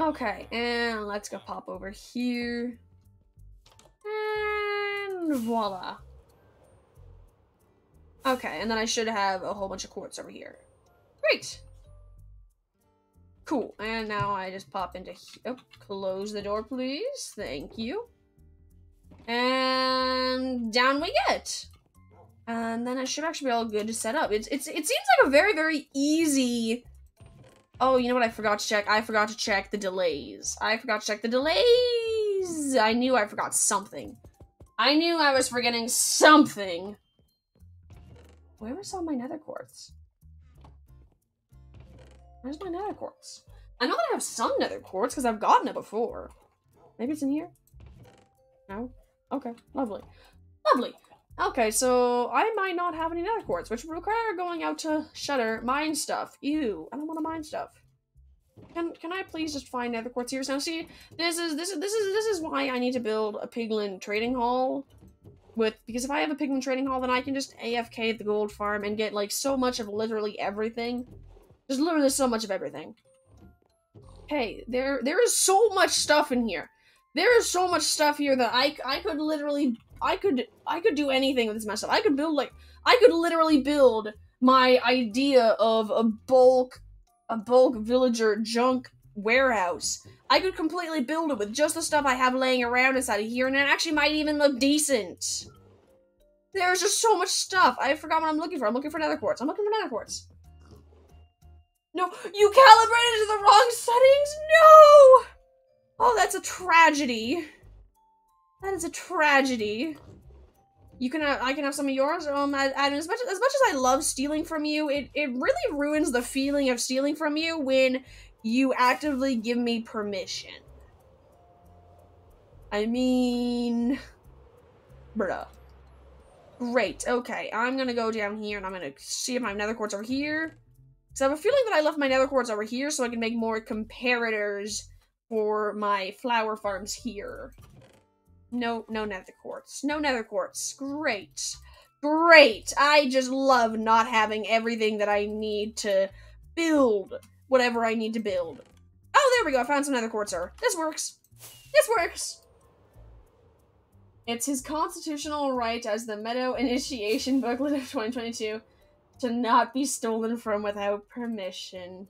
Speaker 1: Okay, and let's go pop over here. And voila. Okay, and then I should have a whole bunch of quartz over here. Great. Cool, and now I just pop into Oh, close the door, please. Thank you. And down we get. And then it should actually be all good to set up. It's, it's, it seems like a very, very easy... Oh, you know what I forgot to check? I forgot to check the delays. I forgot to check the delays! I knew I forgot something. I knew I was forgetting something. Where was all my nether quartz? Where's my nether quartz? I know that I have some nether quartz because I've gotten it before. Maybe it's in here? No? Okay, lovely. Lovely. Okay, so I might not have any nether quartz, which would require going out to Shutter, mine stuff. Ew, I don't want to mine stuff. Can can I please just find nether quartz here? Now see, this is this is this is this is why I need to build a piglin trading hall with because if I have a piglin trading hall, then I can just AFK the gold farm and get like so much of literally everything. There's literally so much of everything. Hey, there there is so much stuff in here. There is so much stuff here that I I could literally I could I could do anything with this mess up. I could build like I could literally build my idea of a bulk a bulk villager junk warehouse. I could completely build it with just the stuff I have laying around inside of here, and it actually might even look decent. There's just so much stuff. I forgot what I'm looking for. I'm looking for nether quartz. I'm looking for nether quartz. No, you calibrated to the wrong settings? No! Oh, that's a tragedy. That is a tragedy. You can have, I can have some of yours. Um, Adam, as much as much as I love stealing from you, it it really ruins the feeling of stealing from you when you actively give me permission. I mean, bruh. Great. Okay, I'm gonna go down here and I'm gonna see if my nether quartz over here. So I have a feeling that I left my nether quartz over here so I can make more comparators for my flower farms here. No, no nether quartz. No nether quartz. Great. Great. I just love not having everything that I need to build whatever I need to build. Oh, there we go. I found some nether quartz. This works. This works. It's his constitutional right as the Meadow Initiation Booklet of 2022 to not be stolen from without permission.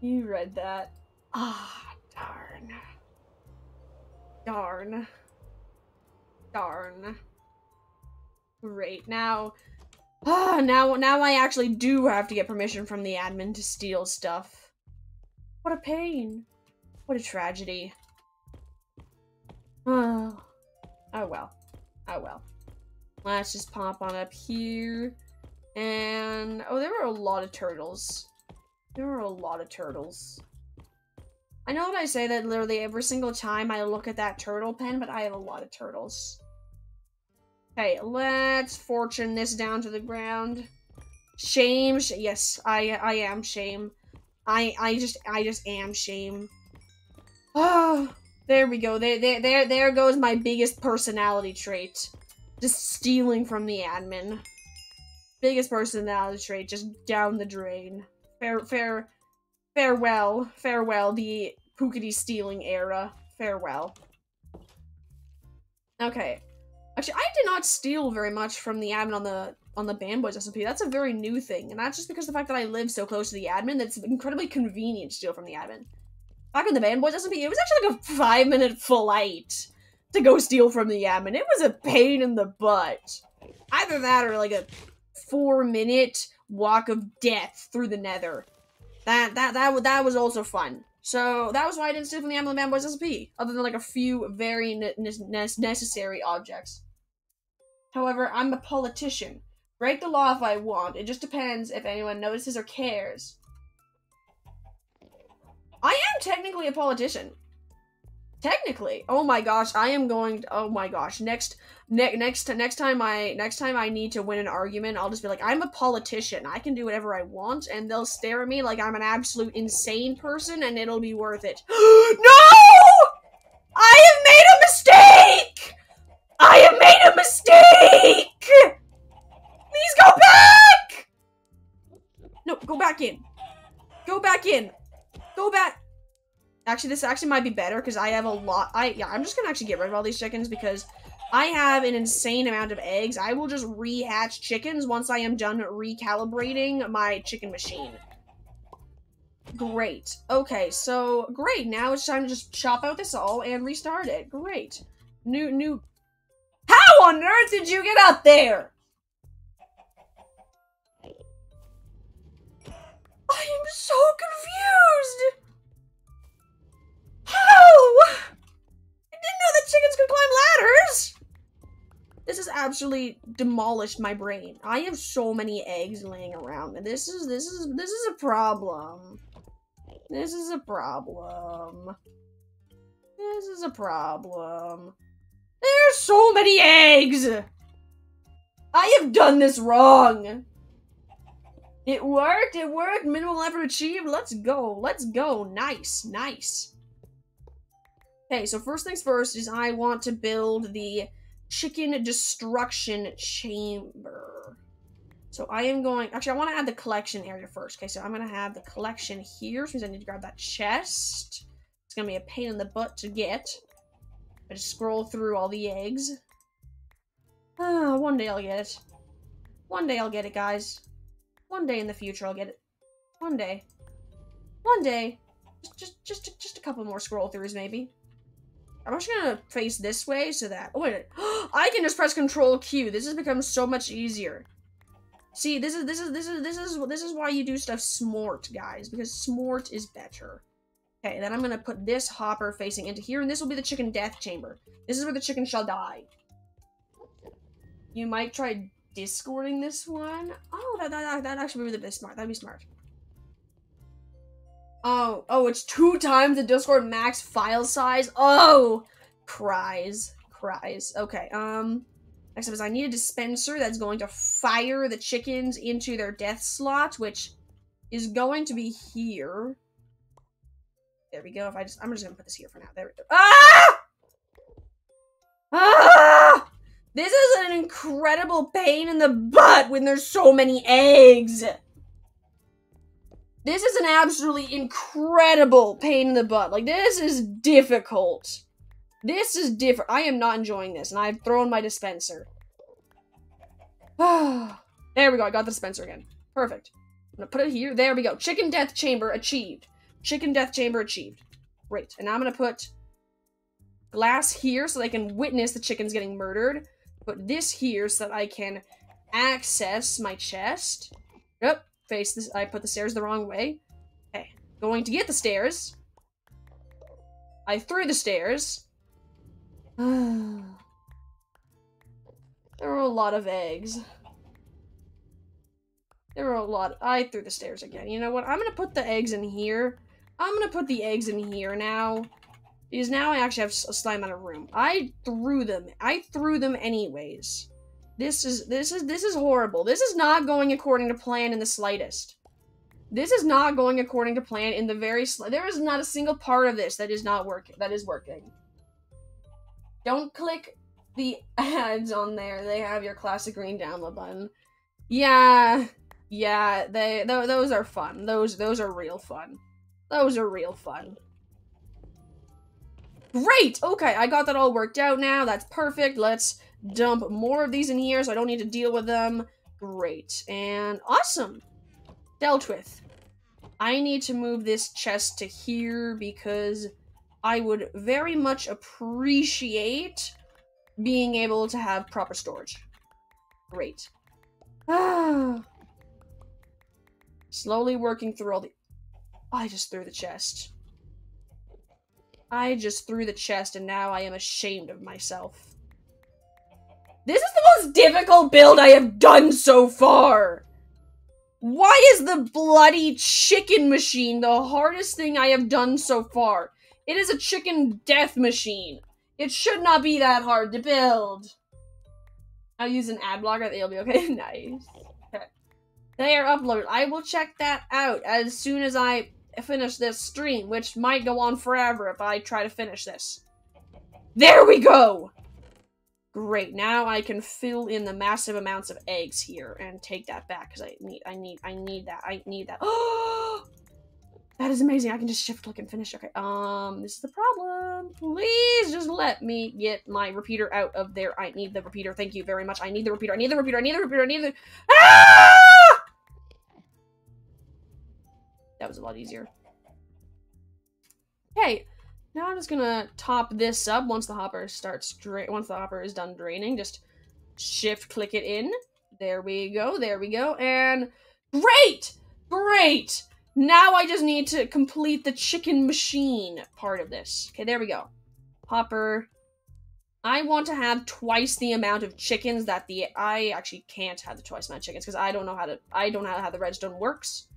Speaker 1: You read that. Ah, darn. Darn. Darn. Great. Now, ah, now, now I actually do have to get permission from the admin to steal stuff. What a pain. What a tragedy. Oh, oh well. Oh well. Let's just pop on up here. And, oh, there were a lot of turtles. There were a lot of turtles. I know that I say that literally every single time I look at that turtle pen, but I have a lot of turtles. Okay, let's fortune this down to the ground. Shame, sh yes, I I am shame. I I just I just am shame. Oh, there we go. There there there there goes my biggest personality trait. Just stealing from the admin. Biggest personality trait, just down the drain. Fair fair farewell. Farewell, the Pookity stealing era. Farewell. Okay. Actually, I did not steal very much from the admin on the on the Bamboys SMP. That's a very new thing, and that's just because the fact that I live so close to the admin that's incredibly convenient to steal from the admin. Back in the Bamboys SMP, it was actually like a five minute flight to go steal from the admin. It was a pain in the butt. Either that or like a four minute walk of death through the nether. That that that that was also fun. So that was why I didn't steal from the Emblem Man Boys SP, other than like a few very ne ne necessary objects. However, I'm a politician. Break the law if I want. It just depends if anyone notices or cares. I am technically a politician. Technically. Oh my gosh, I am going to, oh my gosh. Next ne- next next time I next time I need to win an argument, I'll just be like, "I'm a politician. I can do whatever I want." And they'll stare at me like I'm an absolute insane person and it'll be worth it. no! I have made a mistake. I have made a mistake. Please go back. No, go back in. Go back in. Go back Actually, this actually might be better because I have a lot. I yeah, I'm just gonna actually get rid of all these chickens because I have an insane amount of eggs. I will just rehatch chickens once I am done recalibrating my chicken machine. Great. Okay, so great. Now it's time to just chop out this all and restart it. Great. New new. How on earth did you get up there? I am so confused. How? I didn't know that chickens could climb ladders. This has absolutely demolished my brain. I have so many eggs laying around, this is this is this is a problem. This is a problem. This is a problem. There's so many eggs! I have done this wrong! It worked, it worked, minimal effort achieved, let's go, let's go, nice, nice. Okay, so first things first is I want to build the chicken destruction chamber. So I am going, actually I want to add the collection area first. Okay, so I'm going to have the collection here, which means I need to grab that chest. It's going to be a pain in the butt to get. I just scroll through all the eggs. Ah, one day I'll get it. One day I'll get it, guys. One day in the future I'll get it. One day. One day. Just, just, just, just a couple more scroll throughs, maybe. I'm just gonna face this way so that. Oh wait, I can just press Control Q. This has become so much easier. See, this is this is this is this is this is why you do stuff smart, guys, because smart is better. Okay, then I'm gonna put this hopper facing into here, and this will be the chicken death chamber. This is where the chicken shall die. You might try discording this one. Oh, that that that actually would be the best smart. That'd be smart. Oh, oh, it's two times the Discord max file size. Oh, cries, cries. Okay, um, next up is I need a dispenser that's going to fire the chickens into their death slot, which is going to be here. There we go. If I just, I'm just gonna put this here for now. There we go. Ah! Ah! This is an incredible pain in the butt when there's so many eggs. This is an absolutely incredible pain in the butt. Like, this is difficult. This is different. I am not enjoying this, and I've thrown my dispenser. there we go. I got the dispenser again. Perfect. I'm gonna put it here. There we go. Chicken death chamber achieved. Chicken death chamber achieved. Great. And now I'm gonna put glass here so they can witness the chickens getting murdered. Put this here so that I can access my chest. Yep face this. I put the stairs the wrong way. Okay, going to get the stairs. I threw the stairs. there were a lot of eggs. There were a lot. I threw the stairs again. You know what? I'm gonna put the eggs in here. I'm gonna put the eggs in here now. Because now I actually have a slight amount of room. I threw them. I threw them anyways. This is this is this is horrible. This is not going according to plan in the slightest. This is not going according to plan in the very there is not a single part of this that is not working that is working. Don't click the ads on there. They have your classic green download button. Yeah. Yeah, they th those are fun. Those those are real fun. Those are real fun. Great! Okay, I got that all worked out now. That's perfect. Let's dump more of these in here so I don't need to deal with them. Great. And awesome. Dealt with. I need to move this chest to here because I would very much appreciate being able to have proper storage. Great. Ah. Slowly working through all the... I just threw the chest. I just threw the chest and now I am ashamed of myself. This is the most difficult build I have done so far! Why is the bloody chicken machine the hardest thing I have done so far? It is a chicken death machine. It should not be that hard to build. I'll use an ad blocker, they'll be okay. nice. Okay. They are uploaded. I will check that out as soon as I finish this stream, which might go on forever if I try to finish this. There we go! Great. Now I can fill in the massive amounts of eggs here and take that back because I need, I need, I need that. I need that. Oh, that is amazing. I can just shift click and finish. Okay. Um, this is the problem. Please just let me get my repeater out of there. I need the repeater. Thank you very much. I need the repeater. I need the repeater. I need the repeater. I need the. Ah! That was a lot easier. Okay. Now I'm just gonna top this up once the hopper starts dra- once the hopper is done draining. Just shift click it in. There we go. There we go. And great, great. Now I just need to complete the chicken machine part of this. Okay, there we go. Hopper. I want to have twice the amount of chickens that the I actually can't have the twice amount of chickens because I don't know how to I don't know how the redstone works.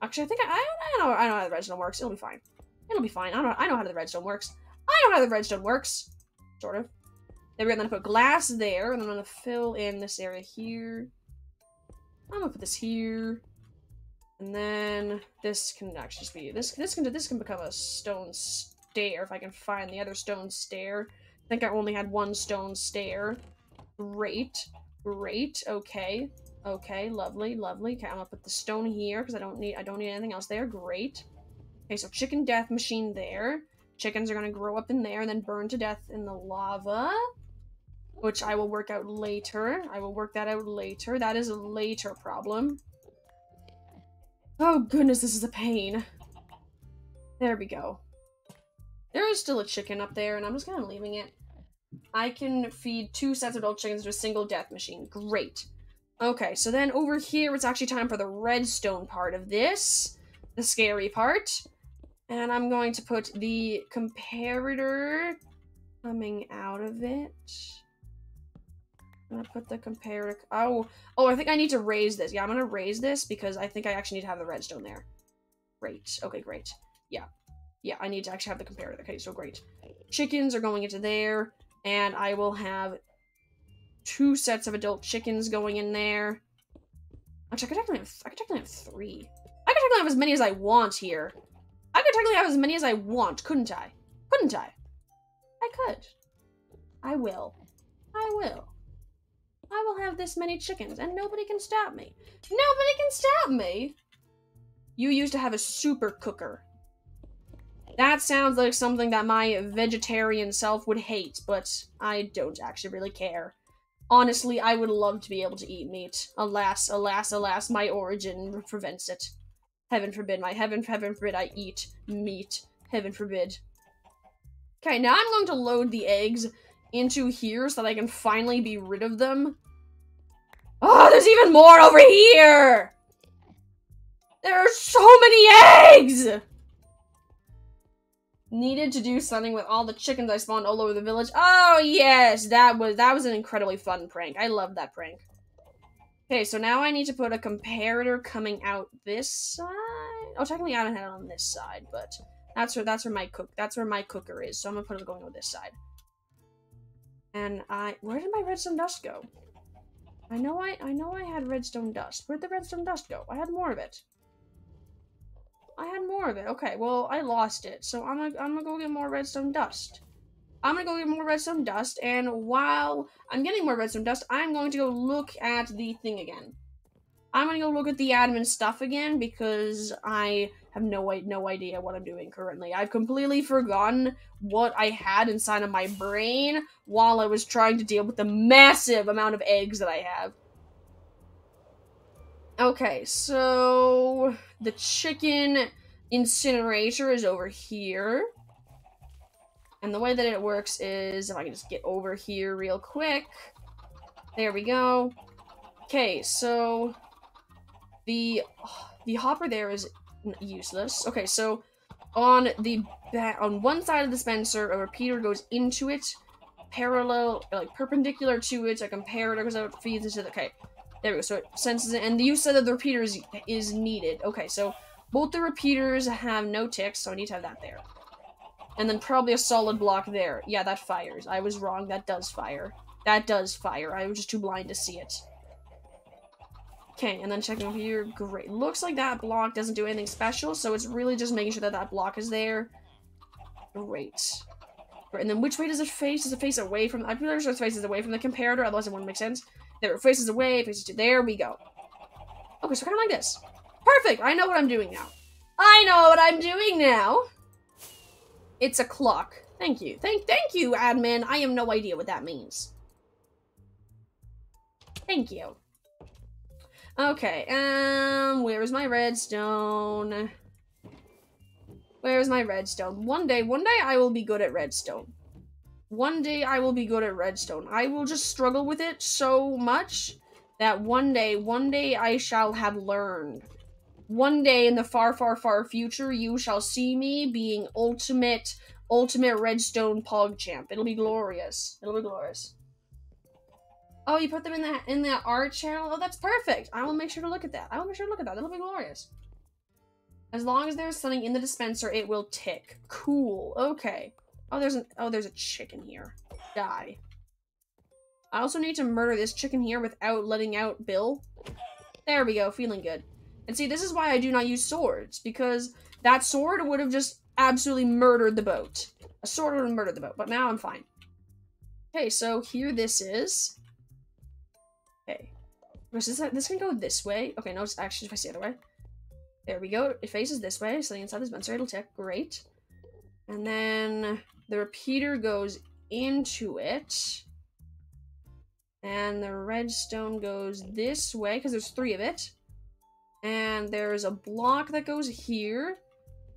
Speaker 1: Actually, I think I, I, I know I know how the redstone works. It'll be fine. It'll be fine. I know I know how the redstone works. I know how the redstone works. Sort of. There we go. I'm gonna put glass there, and I'm gonna fill in this area here. I'm gonna put this here. And then this can actually just be this this can this can become a stone stair if I can find the other stone stair. I think I only had one stone stair. Great. Great. Okay. Okay, lovely, lovely. Okay, I'm gonna put the stone here because I don't need I don't need anything else there. Great. Okay, so chicken death machine there. Chickens are gonna grow up in there and then burn to death in the lava. Which I will work out later. I will work that out later. That is a later problem. Oh goodness, this is a pain. There we go. There is still a chicken up there, and I'm just kind of leaving it. I can feed two sets of adult chickens to a single death machine. Great. Okay, so then over here, it's actually time for the redstone part of this. The scary part. And I'm going to put the comparator coming out of it. I'm gonna put the comparator. Oh, oh, I think I need to raise this. Yeah, I'm gonna raise this because I think I actually need to have the redstone there. Great. Okay, great. Yeah. Yeah, I need to actually have the comparator. Okay, so great. Chickens are going into there, and I will have two sets of adult chickens going in there. Actually, I could technically have, I could technically have three. I could technically have as many as I want here. I could technically have as many as I want, couldn't I? Couldn't I? I could. I will. I will. I will have this many chickens, and nobody can stop me. Nobody can stop me! You used to have a super cooker. That sounds like something that my vegetarian self would hate, but I don't actually really care. Honestly, I would love to be able to eat meat. Alas, alas, alas, my origin prevents it. Heaven forbid, my heaven, heaven forbid I eat meat. Heaven forbid. Okay, now I'm going to load the eggs into here so that I can finally be rid of them. Oh, there's even more over here! There are so many eggs! Needed to do something with all the chickens I spawned all over the village. Oh yes, that was that was an incredibly fun prank. I love that prank. Okay, so now I need to put a comparator coming out this side. Oh, technically I don't have it on this side, but that's where that's where my cook that's where my cooker is. So I'm gonna put it going on this side. And I where did my redstone dust go? I know I I know I had redstone dust. Where'd the redstone dust go? I had more of it. I had more of it. Okay, well I lost it, so I'm gonna I'm gonna go get more redstone dust. I'm gonna go get more redstone dust, and while I'm getting more redstone dust, I'm going to go look at the thing again. I'm gonna go look at the admin stuff again because I have no no idea what I'm doing currently. I've completely forgotten what I had inside of my brain while I was trying to deal with the massive amount of eggs that I have. Okay, so the chicken incinerator is over here. And the way that it works is, if I can just get over here real quick. There we go. Okay, so the the hopper there is useless. Okay, so on the on one side of the dispenser, a repeater goes into it, parallel, like perpendicular to it. A comparator goes out, feeds into the. Okay, there we go. So it senses it, and you said that the repeater is, is needed. Okay, so both the repeaters have no ticks, so I need to have that there. And then probably a solid block there. Yeah, that fires. I was wrong. That does fire. That does fire. I was just too blind to see it. Okay, and then checking over here. Great. Looks like that block doesn't do anything special, so it's really just making sure that that block is there. Great. And then which way does it face? Does it face away from? I'm pretty sure it faces away from the comparator. Otherwise, it wouldn't make sense. There, it faces away. Faces to. There we go. Okay, so kind of like this. Perfect. I know what I'm doing now. I know what I'm doing now. It's a clock. Thank you. Thank, thank you, admin. I have no idea what that means. Thank you. Okay, um, where is my redstone? Where's my redstone? One day, one day I will be good at redstone. One day I will be good at redstone. I will just struggle with it so much that one day, one day I shall have learned. One day in the far, far, far future, you shall see me being ultimate, ultimate redstone pog champ. It'll be glorious. It'll be glorious. Oh, you put them in that in that art channel? Oh, that's perfect. I will make sure to look at that. I will make sure to look at that. That'll be glorious. As long as there's something in the dispenser, it will tick. Cool. Okay. Oh, there's an oh, there's a chicken here. Die. I also need to murder this chicken here without letting out Bill. There we go. Feeling good. And see, this is why I do not use swords because that sword would have just absolutely murdered the boat. A sword would have murdered the boat, but now I'm fine. Okay, so here this is. This, this can go this way. Okay, no, it's actually see the other way. There we go. It faces this way, so the inside the dispenser it'll tick. Great. And then the repeater goes into it. And the redstone goes this way, because there's three of it. And there's a block that goes here.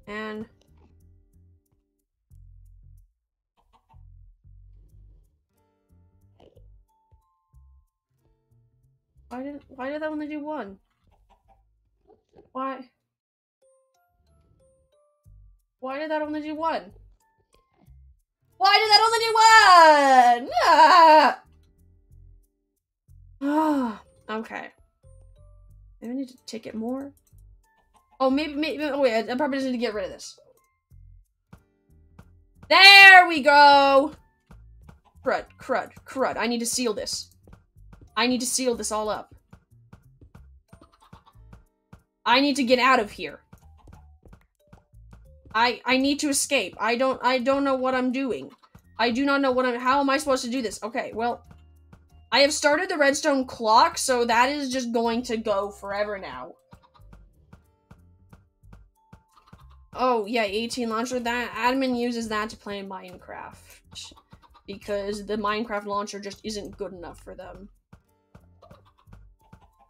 Speaker 1: And Why did why did that only do one? Why? Why did that only do one? Why did that only do one? Ah! Ah, okay. Maybe I need to take it more. Oh, maybe, maybe, oh wait, I probably just need to get rid of this. There we go! Crud, crud, crud. I need to seal this. I need to seal this all up. I need to get out of here. I I need to escape. I don't I don't know what I'm doing. I do not know what I'm how am I supposed to do this? Okay, well I have started the redstone clock, so that is just going to go forever now. Oh, yeah, ATLauncher. That admin uses that to play Minecraft. Because the Minecraft launcher just isn't good enough for them.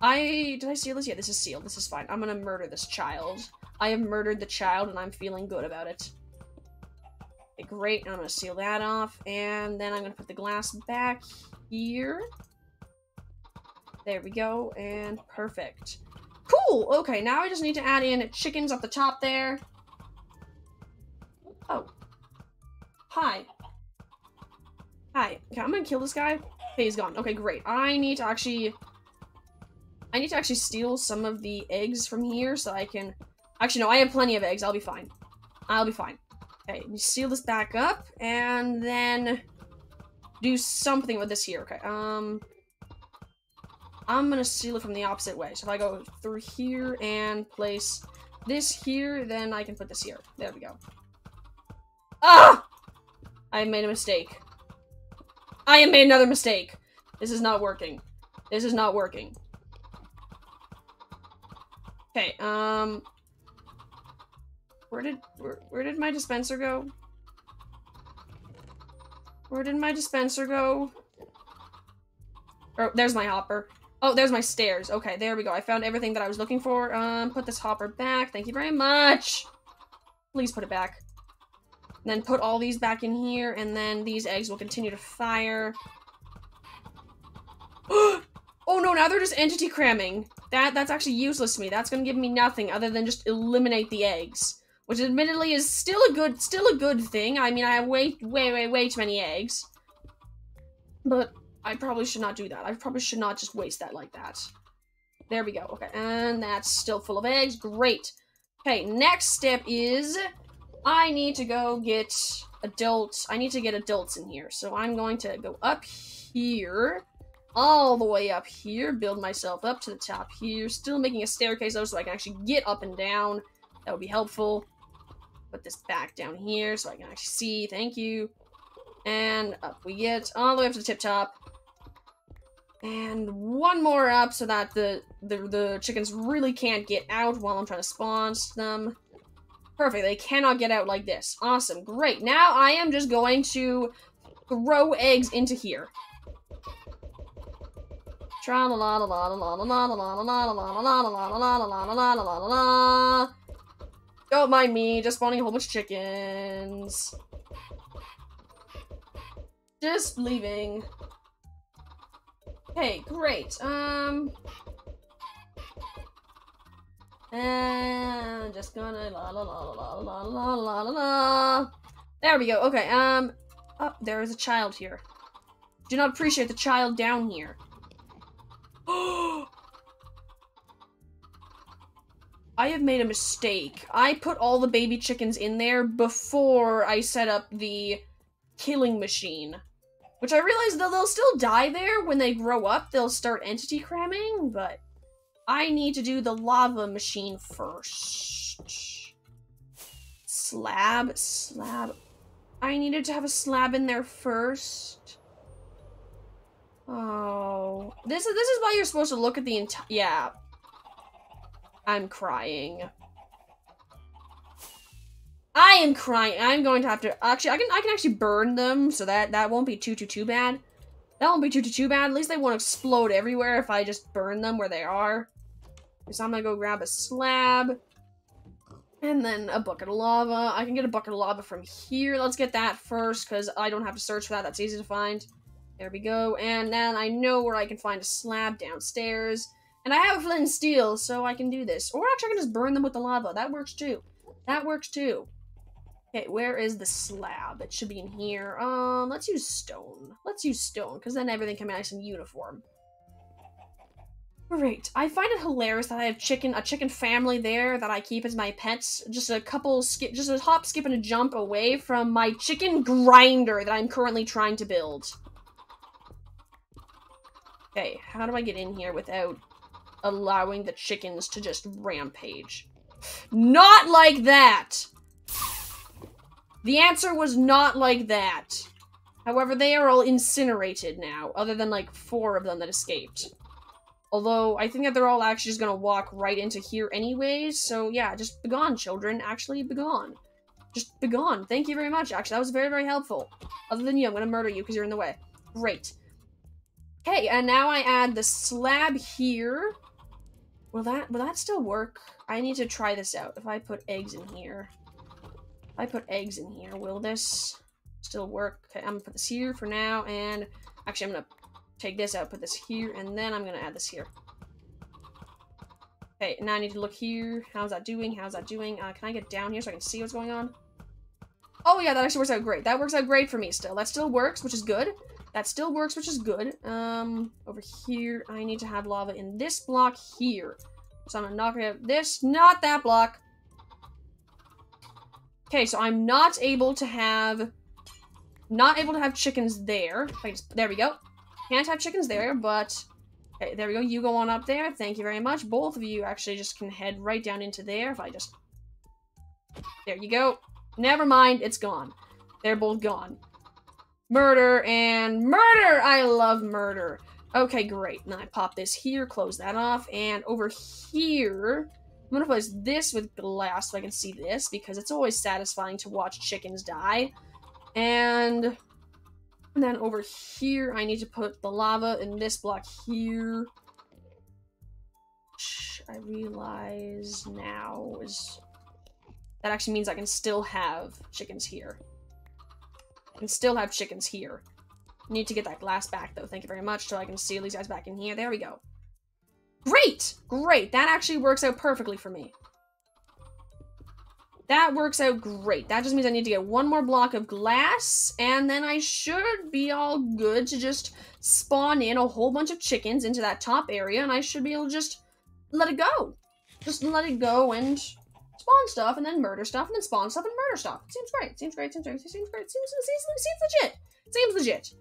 Speaker 1: I did I seal this? Yeah, this is sealed. This is fine. I'm gonna murder this child. I have murdered the child and I'm feeling good about it. Okay, great. I'm gonna seal that off, and then I'm gonna put the glass back here. There we go, and perfect. Cool! Okay, now I just need to add in chickens up the top there. Oh. Hi. Hi. Okay, I'm gonna kill this guy. Okay, he's gone. Okay, great. I need to actually... I need to actually steal some of the eggs from here so I can... Actually, no, I have plenty of eggs. I'll be fine. I'll be fine. Okay, seal this back up, and then do something with this here. Okay, um... I'm gonna seal it from the opposite way. So if I go through here and place this here, then I can put this here. There we go. Ah! I made a mistake. I made another mistake. This is not working. This is not working. Okay, um... Where did, where, where did my dispenser go? Where did my dispenser go? Oh, there's my hopper. Oh, there's my stairs. Okay, there we go. I found everything that I was looking for. Um, put this hopper back. Thank you very much. Please put it back. And then put all these back in here, and then these eggs will continue to fire. oh no, now they're just entity cramming. That That's actually useless to me. That's gonna give me nothing other than just eliminate the eggs. Which admittedly is still a good still a good thing. I mean I have way way way way too many eggs. But I probably should not do that. I probably should not just waste that like that. There we go. Okay, and that's still full of eggs. Great. Okay, next step is I need to go get adults. I need to get adults in here. So I'm going to go up here, all the way up here, build myself up to the top here. Still making a staircase though so I can actually get up and down. That would be helpful. Put this back down here so I can actually see. Thank you. And up we get all the way up to the tip top. And one more up so that the, the, the chickens really can't get out while I'm trying to spawn them. Perfect, they cannot get out like this. Awesome, great. Now I am just going to throw eggs into here. Don't mind me, just spawning a whole bunch of chickens. Just leaving. Okay, great. Um and just gonna la la la la la la la la la. There we go. Okay. Um. Oh, there is a child here. Do not appreciate the child down here. I have made a mistake. I put all the baby chickens in there before I set up the killing machine. Which I realize they'll, they'll still die there when they grow up. They'll start entity cramming, but I need to do the lava machine first. Slab, slab. I needed to have a slab in there first. Oh, this is this is why you're supposed to look at the entire. Yeah, I'm crying. I am crying. I'm going to have to actually. I can I can actually burn them, so that that won't be too too too bad. That won't be too too too bad. At least they won't explode everywhere if I just burn them where they are. So I'm gonna go grab a slab. And then a bucket of lava. I can get a bucket of lava from here. Let's get that first, because I don't have to search for that. That's easy to find. There we go. And then I know where I can find a slab downstairs. And I have a flint and steel, so I can do this. Or actually, I can just burn them with the lava. That works too. That works too. Okay, where is the slab? It should be in here. Um, let's use stone. Let's use stone, because then everything can be nice and uniform. Great. I find it hilarious that I have chicken, a chicken family there that I keep as my pets. Just a couple skip, just a hop, skip, and a jump away from my chicken grinder that I'm currently trying to build. Okay, how do I get in here without allowing the chickens to just rampage? Not like that! The answer was not like that. However, they are all incinerated now, other than like four of them that escaped. Although, I think that they're all actually just gonna walk right into here anyways, so yeah, just begone, children. Actually, begone. Just begone. Thank you very much, actually. That was very, very helpful. Other than you, I'm gonna murder you because you're in the way. Great. Okay, and now I add the slab here. Will that, will that still work? I need to try this out. If I put eggs in here. If I put eggs in here, will this still work? Okay, I'm gonna put this here for now, and actually I'm gonna take this out, put this here, and then I'm gonna add this here. Okay, now I need to look here. How's that doing? How's that doing? Uh, can I get down here so I can see what's going on? Oh yeah, that actually works out great. That works out great for me still. That still works, which is good. That still works, which is good. Um, over here, I need to have lava in this block here. So I'm gonna knock out this, not that block. Okay, so I'm not able to have, not able to have chickens there. Just, there we go. Can't have chickens there, but... Okay, there we go. You go on up there. Thank you very much. Both of you actually just can head right down into there if I just... There you go. Never mind. It's gone. They're both gone. Murder and murder! I love murder. Okay, great. Now I pop this here, close that off, and over here... I'm gonna place this with glass so I can see this, because it's always satisfying to watch chickens die. And then over here, I need to put the lava in this block here. I realize now is... That actually means I can still have chickens here. Can still have chickens here. Need to get that glass back, though. Thank you very much, so I can seal these guys back in here. There we go. Great! Great! That actually works out perfectly for me. That works out great. That just means I need to get one more block of glass, and then I should be all good to just spawn in a whole bunch of chickens into that top area, and I should be able to just let it go. Just let it go and spawn stuff, and then murder stuff, and then spawn stuff and murder stuff. It Seems great. Seems great. Seems great. Seems great. Seems, seems, seems legit. Seems legit.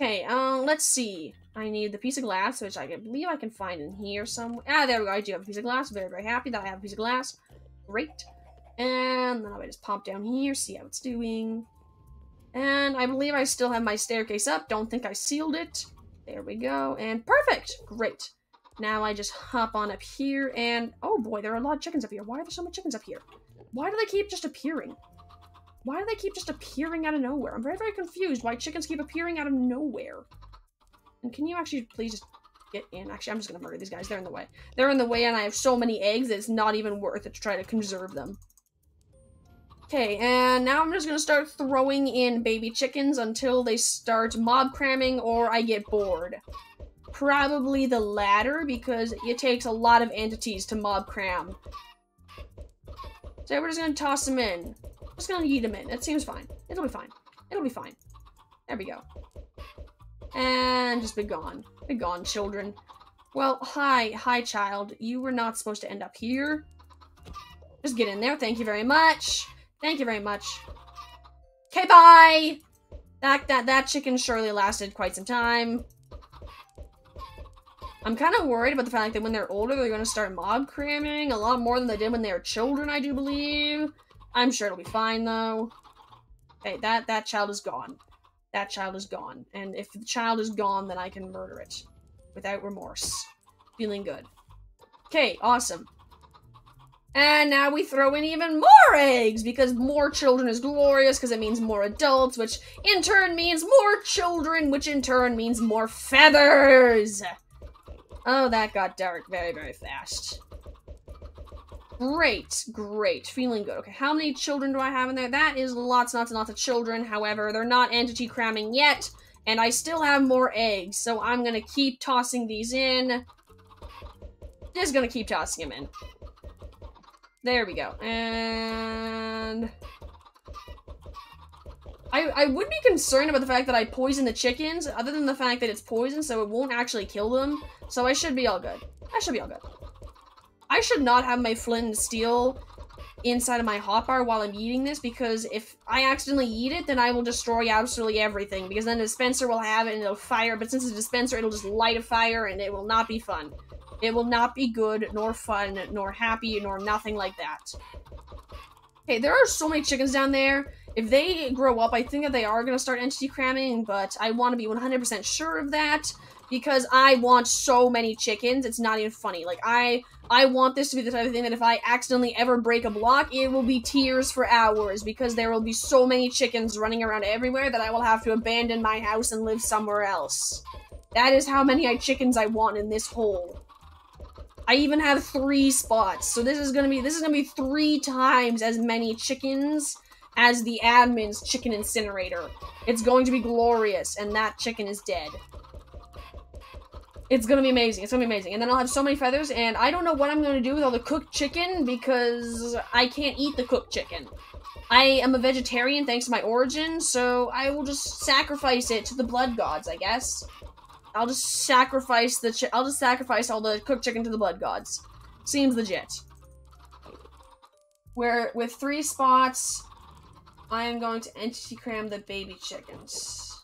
Speaker 1: Okay, um, let's see. I need the piece of glass, which I believe I can find in here somewhere. Ah, there we go. I do have a piece of glass. Very, very happy that I have a piece of glass. Great. And then I just pop down here, see how it's doing. And I believe I still have my staircase up. Don't think I sealed it. There we go. And perfect. Great. Now I just hop on up here and... Oh boy, there are a lot of chickens up here. Why are there so many chickens up here? Why do they keep just appearing? Why do they keep just appearing out of nowhere? I'm very, very confused why chickens keep appearing out of nowhere. And can you actually please just get in? Actually, I'm just gonna murder these guys. They're in the way. They're in the way and I have so many eggs it's not even worth it to try to conserve them. Okay, and now I'm just gonna start throwing in baby chickens until they start mob cramming or I get bored. Probably the latter, because it takes a lot of entities to mob cram. So we're just gonna toss them in. Just gonna eat them in. It seems fine. It'll be fine. It'll be fine. There we go. And just be gone. Be gone, children. Well, hi, hi, child. You were not supposed to end up here. Just get in there. Thank you very much. Thank you very much. Okay, bye! That, that, that chicken surely lasted quite some time. I'm kind of worried about the fact that when they're older, they're going to start mob cramming a lot more than they did when they were children, I do believe. I'm sure it'll be fine, though. Okay, that, that child is gone. That child is gone. And if the child is gone, then I can murder it. Without remorse. Feeling good. Okay, awesome. And now we throw in even more eggs because more children is glorious because it means more adults, which in turn means more children, which in turn means more feathers. Oh, that got dark very, very fast. Great, great. Feeling good. Okay, how many children do I have in there? That is lots, and lots, and lots of children. However, they're not entity cramming yet, and I still have more eggs, so I'm gonna keep tossing these in. Just gonna keep tossing them in. There we go. And... I, I would be concerned about the fact that I poison the chickens, other than the fact that it's poison, so it won't actually kill them. So I should be all good. I should be all good. I should not have my flint and steel inside of my hotbar while I'm eating this, because if I accidentally eat it, then I will destroy absolutely everything, because then the dispenser will have it and it'll fire, but since it's a dispenser, it'll just light a fire, and it will not be fun. It will not be good, nor fun, nor happy, nor nothing like that. Okay, there are so many chickens down there. If they grow up, I think that they are going to start entity cramming, but I want to be 100% sure of that because I want so many chickens. It's not even funny. Like, I I want this to be the type of thing that if I accidentally ever break a block, it will be tears for hours because there will be so many chickens running around everywhere that I will have to abandon my house and live somewhere else. That is how many chickens I want in this hole. I even have three spots. So this is gonna be this is gonna be three times as many chickens as the admin's chicken incinerator. It's going to be glorious, and that chicken is dead. It's gonna be amazing. It's gonna be amazing. And then I'll have so many feathers, and I don't know what I'm gonna do with all the cooked chicken because I can't eat the cooked chicken. I am a vegetarian thanks to my origin, so I will just sacrifice it to the blood gods, I guess. I'll just sacrifice the I'll just sacrifice all the cooked chicken to the blood gods. Seems legit. Where with three spots, I am going to entity cram the baby chickens.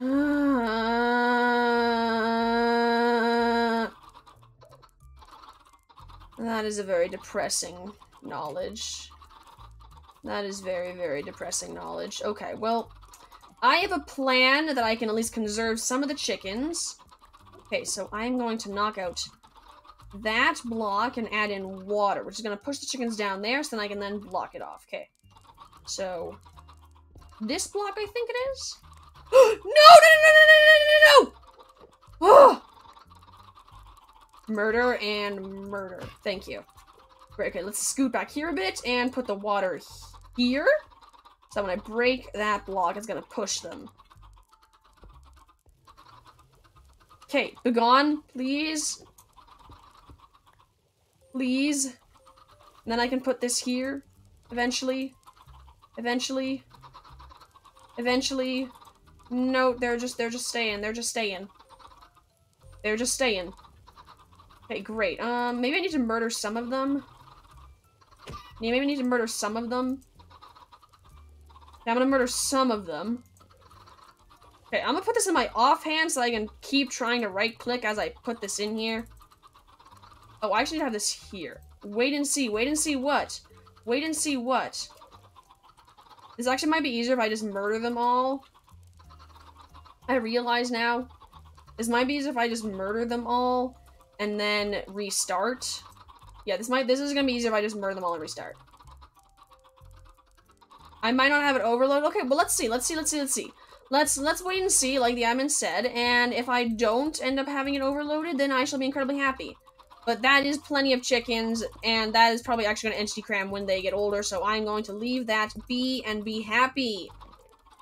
Speaker 1: that is a very depressing knowledge. That is very, very depressing knowledge. Okay, well, I have a plan that I can at least conserve some of the chickens. Okay, so I'm going to knock out that block and add in water, which is going to push the chickens down there, so then I can then block it off. Okay, so this block, I think it is? no, no, no, no, no, no, no, no! Oh! Murder and murder. Thank you. Great, okay, let's scoot back here a bit and put the water here. So when I break that block, it's gonna push them. Okay, begone, please. Please. And then I can put this here. Eventually. Eventually. Eventually. No, they're just they're just staying. They're just staying. They're just staying. Okay, great. Um, maybe I need to murder some of them. Yeah, maybe I need to murder some of them. Yeah, I'm gonna murder some of them. Okay, I'm gonna put this in my offhand so I can keep trying to right-click as I put this in here. Oh, I should have this here. Wait and see. Wait and see what? Wait and see what? This actually might be easier if I just murder them all. I realize now. This might be easier if I just murder them all and then restart. Yeah, this might this is gonna be easier if I just murder them all and restart. I might not have it overloaded. Okay, well let's see, let's see, let's see, let's see. Let's let's wait and see, like the admin said, and if I don't end up having it overloaded, then I shall be incredibly happy. But that is plenty of chickens, and that is probably actually going to entity cram when they get older, so I'm going to leave that be and be happy.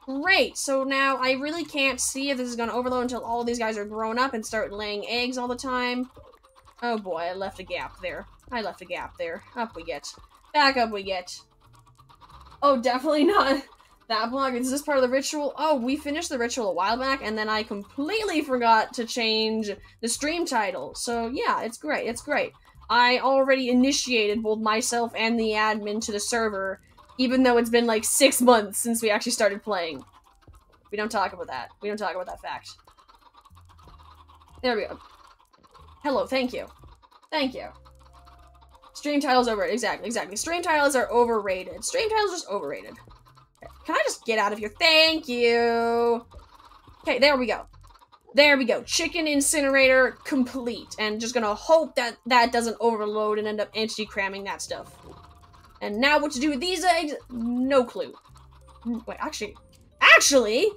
Speaker 1: Great, so now I really can't see if this is going to overload until all these guys are grown up and start laying eggs all the time. Oh boy, I left a gap there. I left a gap there. Up we get. Back up we get. Oh, definitely not that block. Is this part of the ritual? Oh, we finished the ritual a while back, and then I completely forgot to change the stream title. So yeah, it's great. It's great. I already initiated both myself and the admin to the server, even though it's been like six months since we actually started playing. We don't talk about that. We don't talk about that fact. There we go. Hello, thank you. Thank you. Stream titles over exactly, exactly. Stream titles are overrated. Stream titles are just overrated. Can I just get out of here? Thank you. Okay, there we go. There we go. Chicken incinerator complete. And just gonna hope that that doesn't overload and end up entity cramming that stuff. And now what to do with these eggs? No clue. Hmm, wait, actually, actually,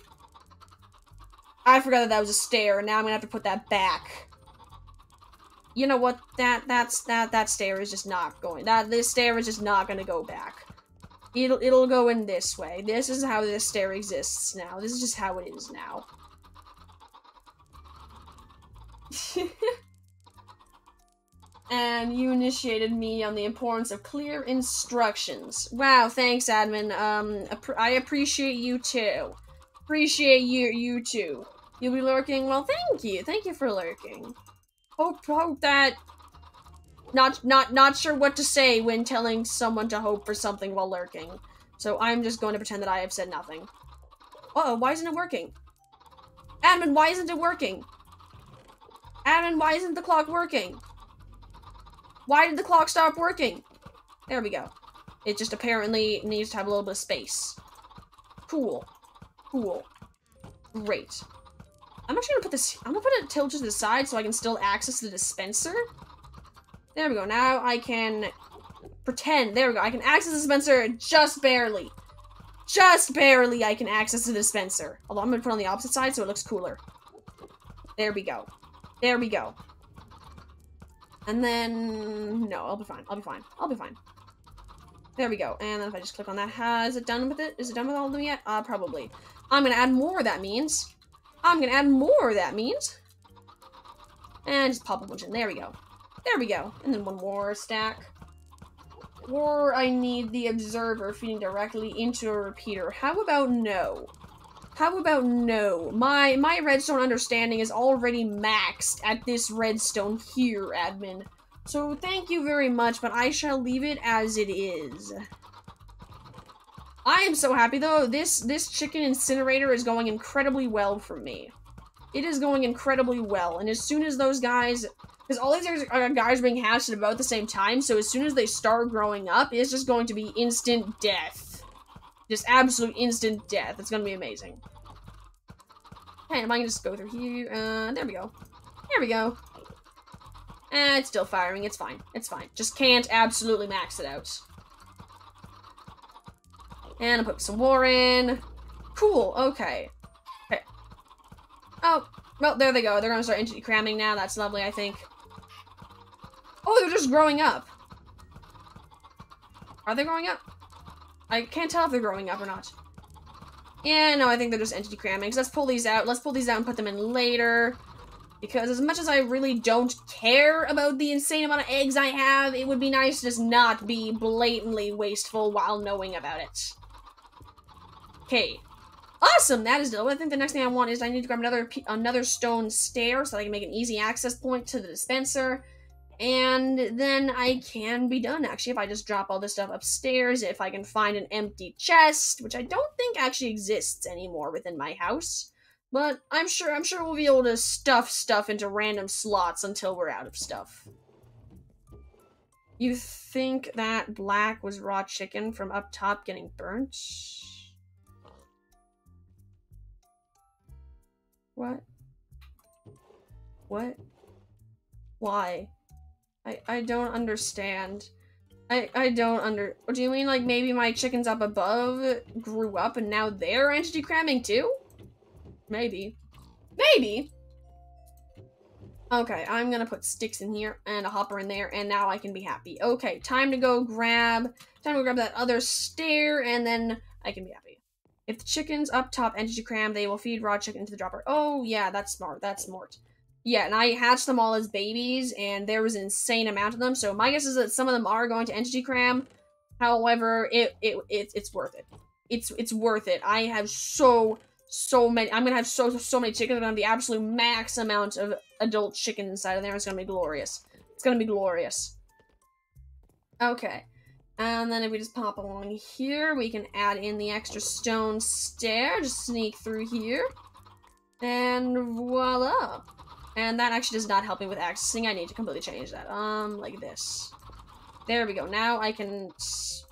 Speaker 1: I forgot that that was a stair, and now I'm gonna have to put that back. You know what? That that's that that stair is just not going. That this stair is just not gonna go back. It'll it'll go in this way. This is how this stair exists now. This is just how it is now. and you initiated me on the importance of clear instructions. Wow, thanks, admin. Um, I appreciate you too. Appreciate you, you too. You'll be lurking. Well, thank you. Thank you for lurking. Hope, hope that not not not sure what to say when telling someone to hope for something while lurking. So I'm just going to pretend that I have said nothing. Uh oh, why isn't it working? Admin, why isn't it working? Admin, why isn't the clock working? Why did the clock stop working? There we go. It just apparently needs to have a little bit of space. Cool. Cool. Great. I'm actually gonna put this- I'm gonna put it tilted to the side so I can still access the dispenser. There we go. Now I can pretend. There we go. I can access the dispenser just barely. Just barely I can access the dispenser. Although I'm going to put on the opposite side so it looks cooler. There we go. There we go. And then... No, I'll be fine. I'll be fine. I'll be fine. There we go. And then if I just click on that, has it done with it? Is it done with all of them yet? Uh, probably. I'm to add more, that means. I'm to add more, that means. And just pop a bunch in. There we go. There we go. And then one more stack. Or I need the observer feeding directly into a repeater. How about no? How about no? My my redstone understanding is already maxed at this redstone here, admin. So thank you very much, but I shall leave it as it is. I am so happy though. This this chicken incinerator is going incredibly well for me. It is going incredibly well, and as soon as those guys because all these are guys being hatched at about the same time, so as soon as they start growing up, it's just going to be instant death. Just absolute instant death. It's going to be amazing. Okay, am I going to just go through here? Uh, there we go. There we go. Eh, it's still firing. It's fine. It's fine. Just can't absolutely max it out. And I put some war in. Cool. Okay. Okay. Oh, well, there they go. They're to start cramming now. That's lovely, I think. Oh, they're just growing up. Are they growing up? I can't tell if they're growing up or not. Yeah, no, I think they're just entity cramming. So let's pull these out. Let's pull these out and put them in later. Because as much as I really don't care about the insane amount of eggs I have, it would be nice to just not be blatantly wasteful while knowing about it. Okay. Awesome! That is done. I think the next thing I want is I need to grab another another stone stair so I can make an easy access point to the dispenser. And then I can be done, actually, if I just drop all this stuff upstairs, if I can find an empty chest, which I don't think actually exists anymore within my house. But I'm sure I'm sure we'll be able to stuff stuff into random slots until we're out of stuff. You think that black was raw chicken from up top getting burnt? What? What? Why? I I don't understand. I I don't under. Do you mean? Like maybe my chickens up above grew up and now they're entity cramming too? Maybe. Maybe. Okay, I'm gonna put sticks in here and a hopper in there, and now I can be happy. Okay, time to go grab, time to grab that other stair, and then I can be happy. If the chickens up top entity cram, they will feed raw chicken into the dropper. Oh yeah, that's smart. That's smart. Yeah, and I hatched them all as babies, and there was an insane amount of them. So my guess is that some of them are going to entity cram. However, it it, it it's worth it. It's it's worth it. I have so so many. I'm gonna have so so many chickens. I'm gonna have the absolute max amount of adult chicken inside of there. It's gonna be glorious. It's gonna be glorious. Okay. And then if we just pop along here, we can add in the extra stone stair. Just sneak through here. And voila. And that actually does not help me with accessing. I need to completely change that. Um, like this. There we go. Now I can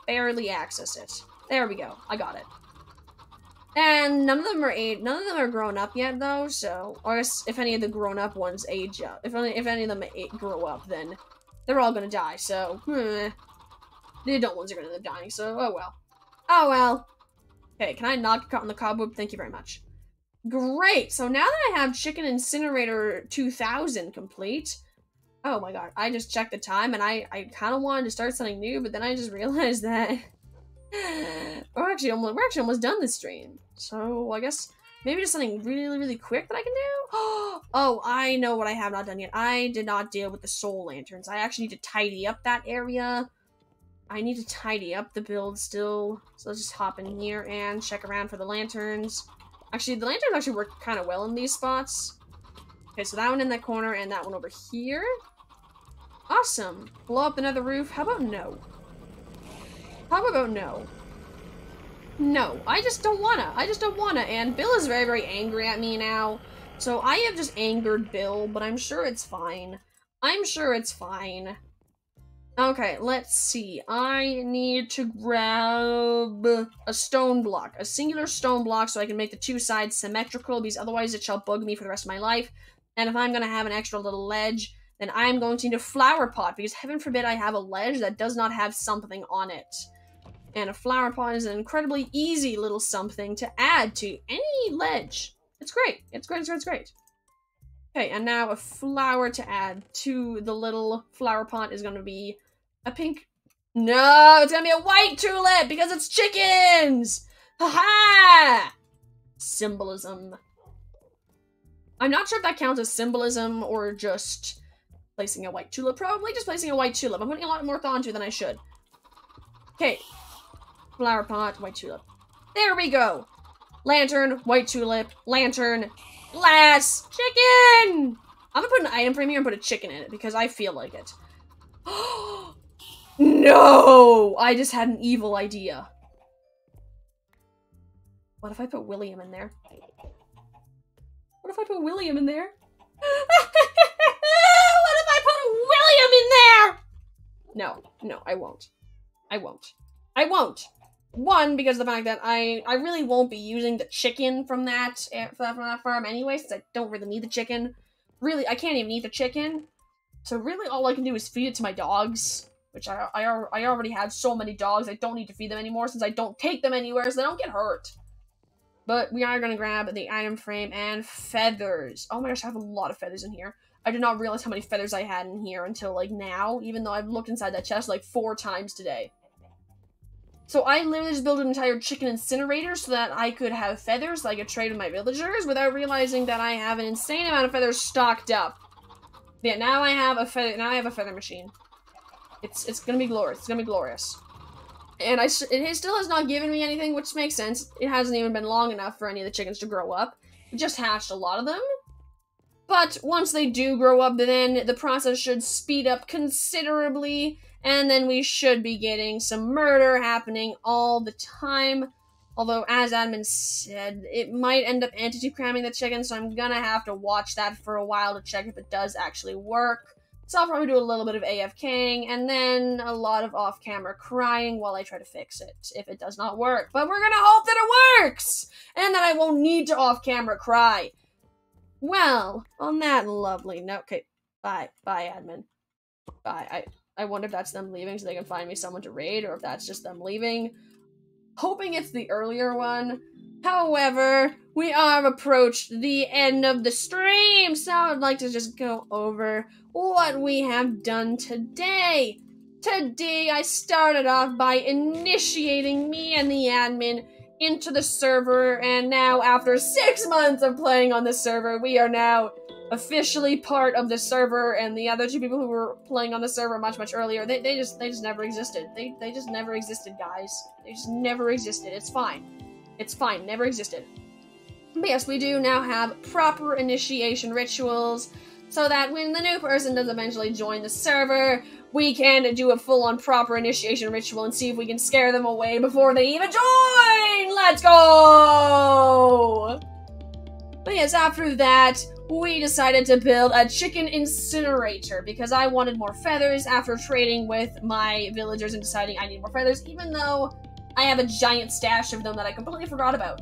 Speaker 1: barely access it. There we go. I got it. And none of them are age. None of them are grown up yet, though. So, or if any of the grown up ones age up, if any, if any of them grow up, then they're all gonna die. So, hmm, the adult ones are gonna end up dying. So, oh well. Oh well. Okay, can I caught in the cobweb? Thank you very much. Great! So now that I have Chicken Incinerator 2000 complete, oh my god, I just checked the time and I, I kind of wanted to start something new, but then I just realized that we're actually almost we're actually almost done this stream. So I guess maybe just something really really quick that I can do. oh, I know what I have not done yet. I did not deal with the soul lanterns. I actually need to tidy up that area. I need to tidy up the build still. So let's just hop in here and check around for the lanterns. Actually, the lanterns actually work kind of well in these spots. Okay, so that one in that corner and that one over here. Awesome. Blow up another roof. How about no? How about no? No, I just don't wanna. I just don't wanna. And Bill is very, very angry at me now. So I have just angered Bill, but I'm sure it's fine. I'm sure it's fine. Okay, let's see. I need to grab a stone block, a singular stone block, so I can make the two sides symmetrical, because otherwise it shall bug me for the rest of my life. And if I'm going to have an extra little ledge, then I'm going to need a flower pot, because heaven forbid I have a ledge that does not have something on it. And a flower pot is an incredibly easy little something to add to any ledge. It's great. It's great, it's great, it's great. Okay, and now a flower to add to the little flower pot is going to be a pink. No, it's to be a white tulip because it's chickens! Ha ha! Symbolism. I'm not sure if that counts as symbolism or just placing a white tulip. Probably just placing a white tulip. I'm putting a lot more thought into than I should. Okay. Flower pot, white tulip. There we go! Lantern, white tulip, lantern, Last chicken! I'm gonna put an item frame here and put a chicken in it because I feel like it. Oh, no! I just had an evil idea. What if I put William in there? What if I put William in there? what if I put William in there? No, no, I won't. I won't. I won't. One, because of the fact that I I really won't be using the chicken from that eh, from that farm anyway, since I don't really need the chicken. Really, I can't even eat the chicken. So really, all I can do is feed it to my dogs, which I I, I already have so many dogs. I don't need to feed them anymore since I don't take them anywhere, so they don't get hurt. But we are gonna grab the item frame and feathers. Oh my gosh, I have a lot of feathers in here. I did not realize how many feathers I had in here until like now, even though I've looked inside that chest like four times today. So I literally just built an entire chicken incinerator so that I could have feathers I could trade with my villagers without realizing that I have an insane amount of feathers stocked up. Yeah, now I have a feather. Now I have a feather machine. It's it's gonna be glorious. It's gonna be glorious. And I it still has not given me anything, which makes sense. It hasn't even been long enough for any of the chickens to grow up. It just hatched a lot of them. But once they do grow up, then the process should speed up considerably and then we should be getting some murder happening all the time. Although, as admin said, it might end up entity cramming the chicken, so I'm gonna have to watch that for a while to check if it does actually work. So I'll probably do a little bit of AFKing and then a lot of off camera crying while I try to fix it if it does not work. But we're gonna hope that it works! And that I won't need to off camera cry. Well, on that lovely note, okay, bye, bye, admin. Bye. I, I wonder if that's them leaving so they can find me someone to raid or if that's just them leaving. Hoping it's the earlier one. However, we are approached the end of the stream, so I'd like to just go over what we have done today. Today, I started off by initiating me and the admin into the server, and now, after six months of playing on the server, we are now officially part of the server. And the other two people who were playing on the server much, much earlier, they, they just they just never existed. They they just never existed, guys. They just never existed. It's fine. It's fine. Never existed. But yes, we do now have proper initiation rituals so that when the new person does eventually join the server, we can do a full-on proper initiation ritual and see if we can scare them away before they even join! Let's go! But yes, after that, we decided to build a chicken incinerator because I wanted more feathers after trading with my villagers and deciding I need more feathers, even though I have a giant stash of them that I completely forgot about.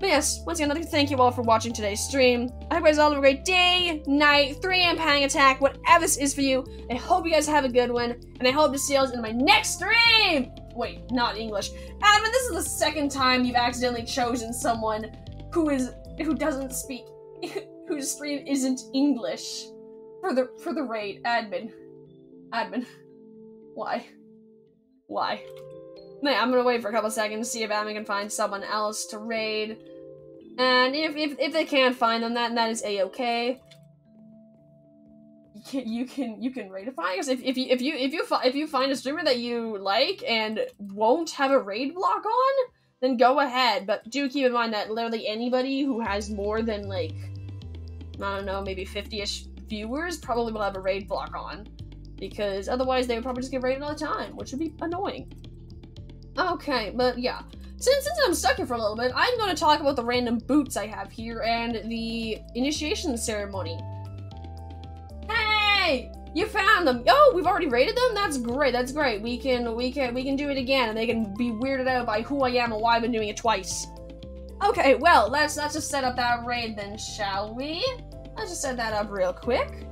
Speaker 1: But yes, once again, I'd like to thank you all for watching today's stream. I hope you guys all have a great day, night, 3 a.m. panic attack, whatever this is for you. I hope you guys have a good one, and I hope to see you in my next stream! Wait, not English. Admin, this is the second time you've accidentally chosen someone who is who doesn't speak whose stream isn't English for the for the raid. Admin. Admin. Why? Why? Man, I'm gonna wait for a couple seconds to see if Admin can find someone else to raid. And if, if, if they can't find them, that that is a-okay. You can you can raidify us if, if you if you if you if you find a streamer that you like and won't have a raid block on, then go ahead. But do keep in mind that literally anybody who has more than like I don't know maybe fifty ish viewers probably will have a raid block on because otherwise they would probably just get raided all the time, which would be annoying. Okay, but yeah. Since, since I'm stuck here for a little bit, I'm going to talk about the random boots I have here and the initiation ceremony. Hey! You found them! Oh, we've already raided them? That's great, that's great. We can, we can, we can do it again and they can be weirded out by who I am and why I've been doing it twice. Okay, well, let's, let's just set up that raid then, shall we? Let's just set that up real quick.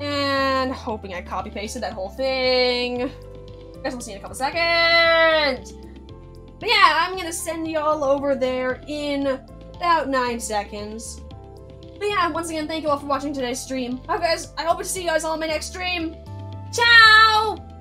Speaker 1: And hoping I copy pasted that whole thing. Guess we'll see in a couple seconds. But yeah, I'm gonna send you all over there in about nine seconds. But yeah, once again, thank you all for watching today's stream. Okay, guys, I hope to see you guys all in my next stream. Ciao!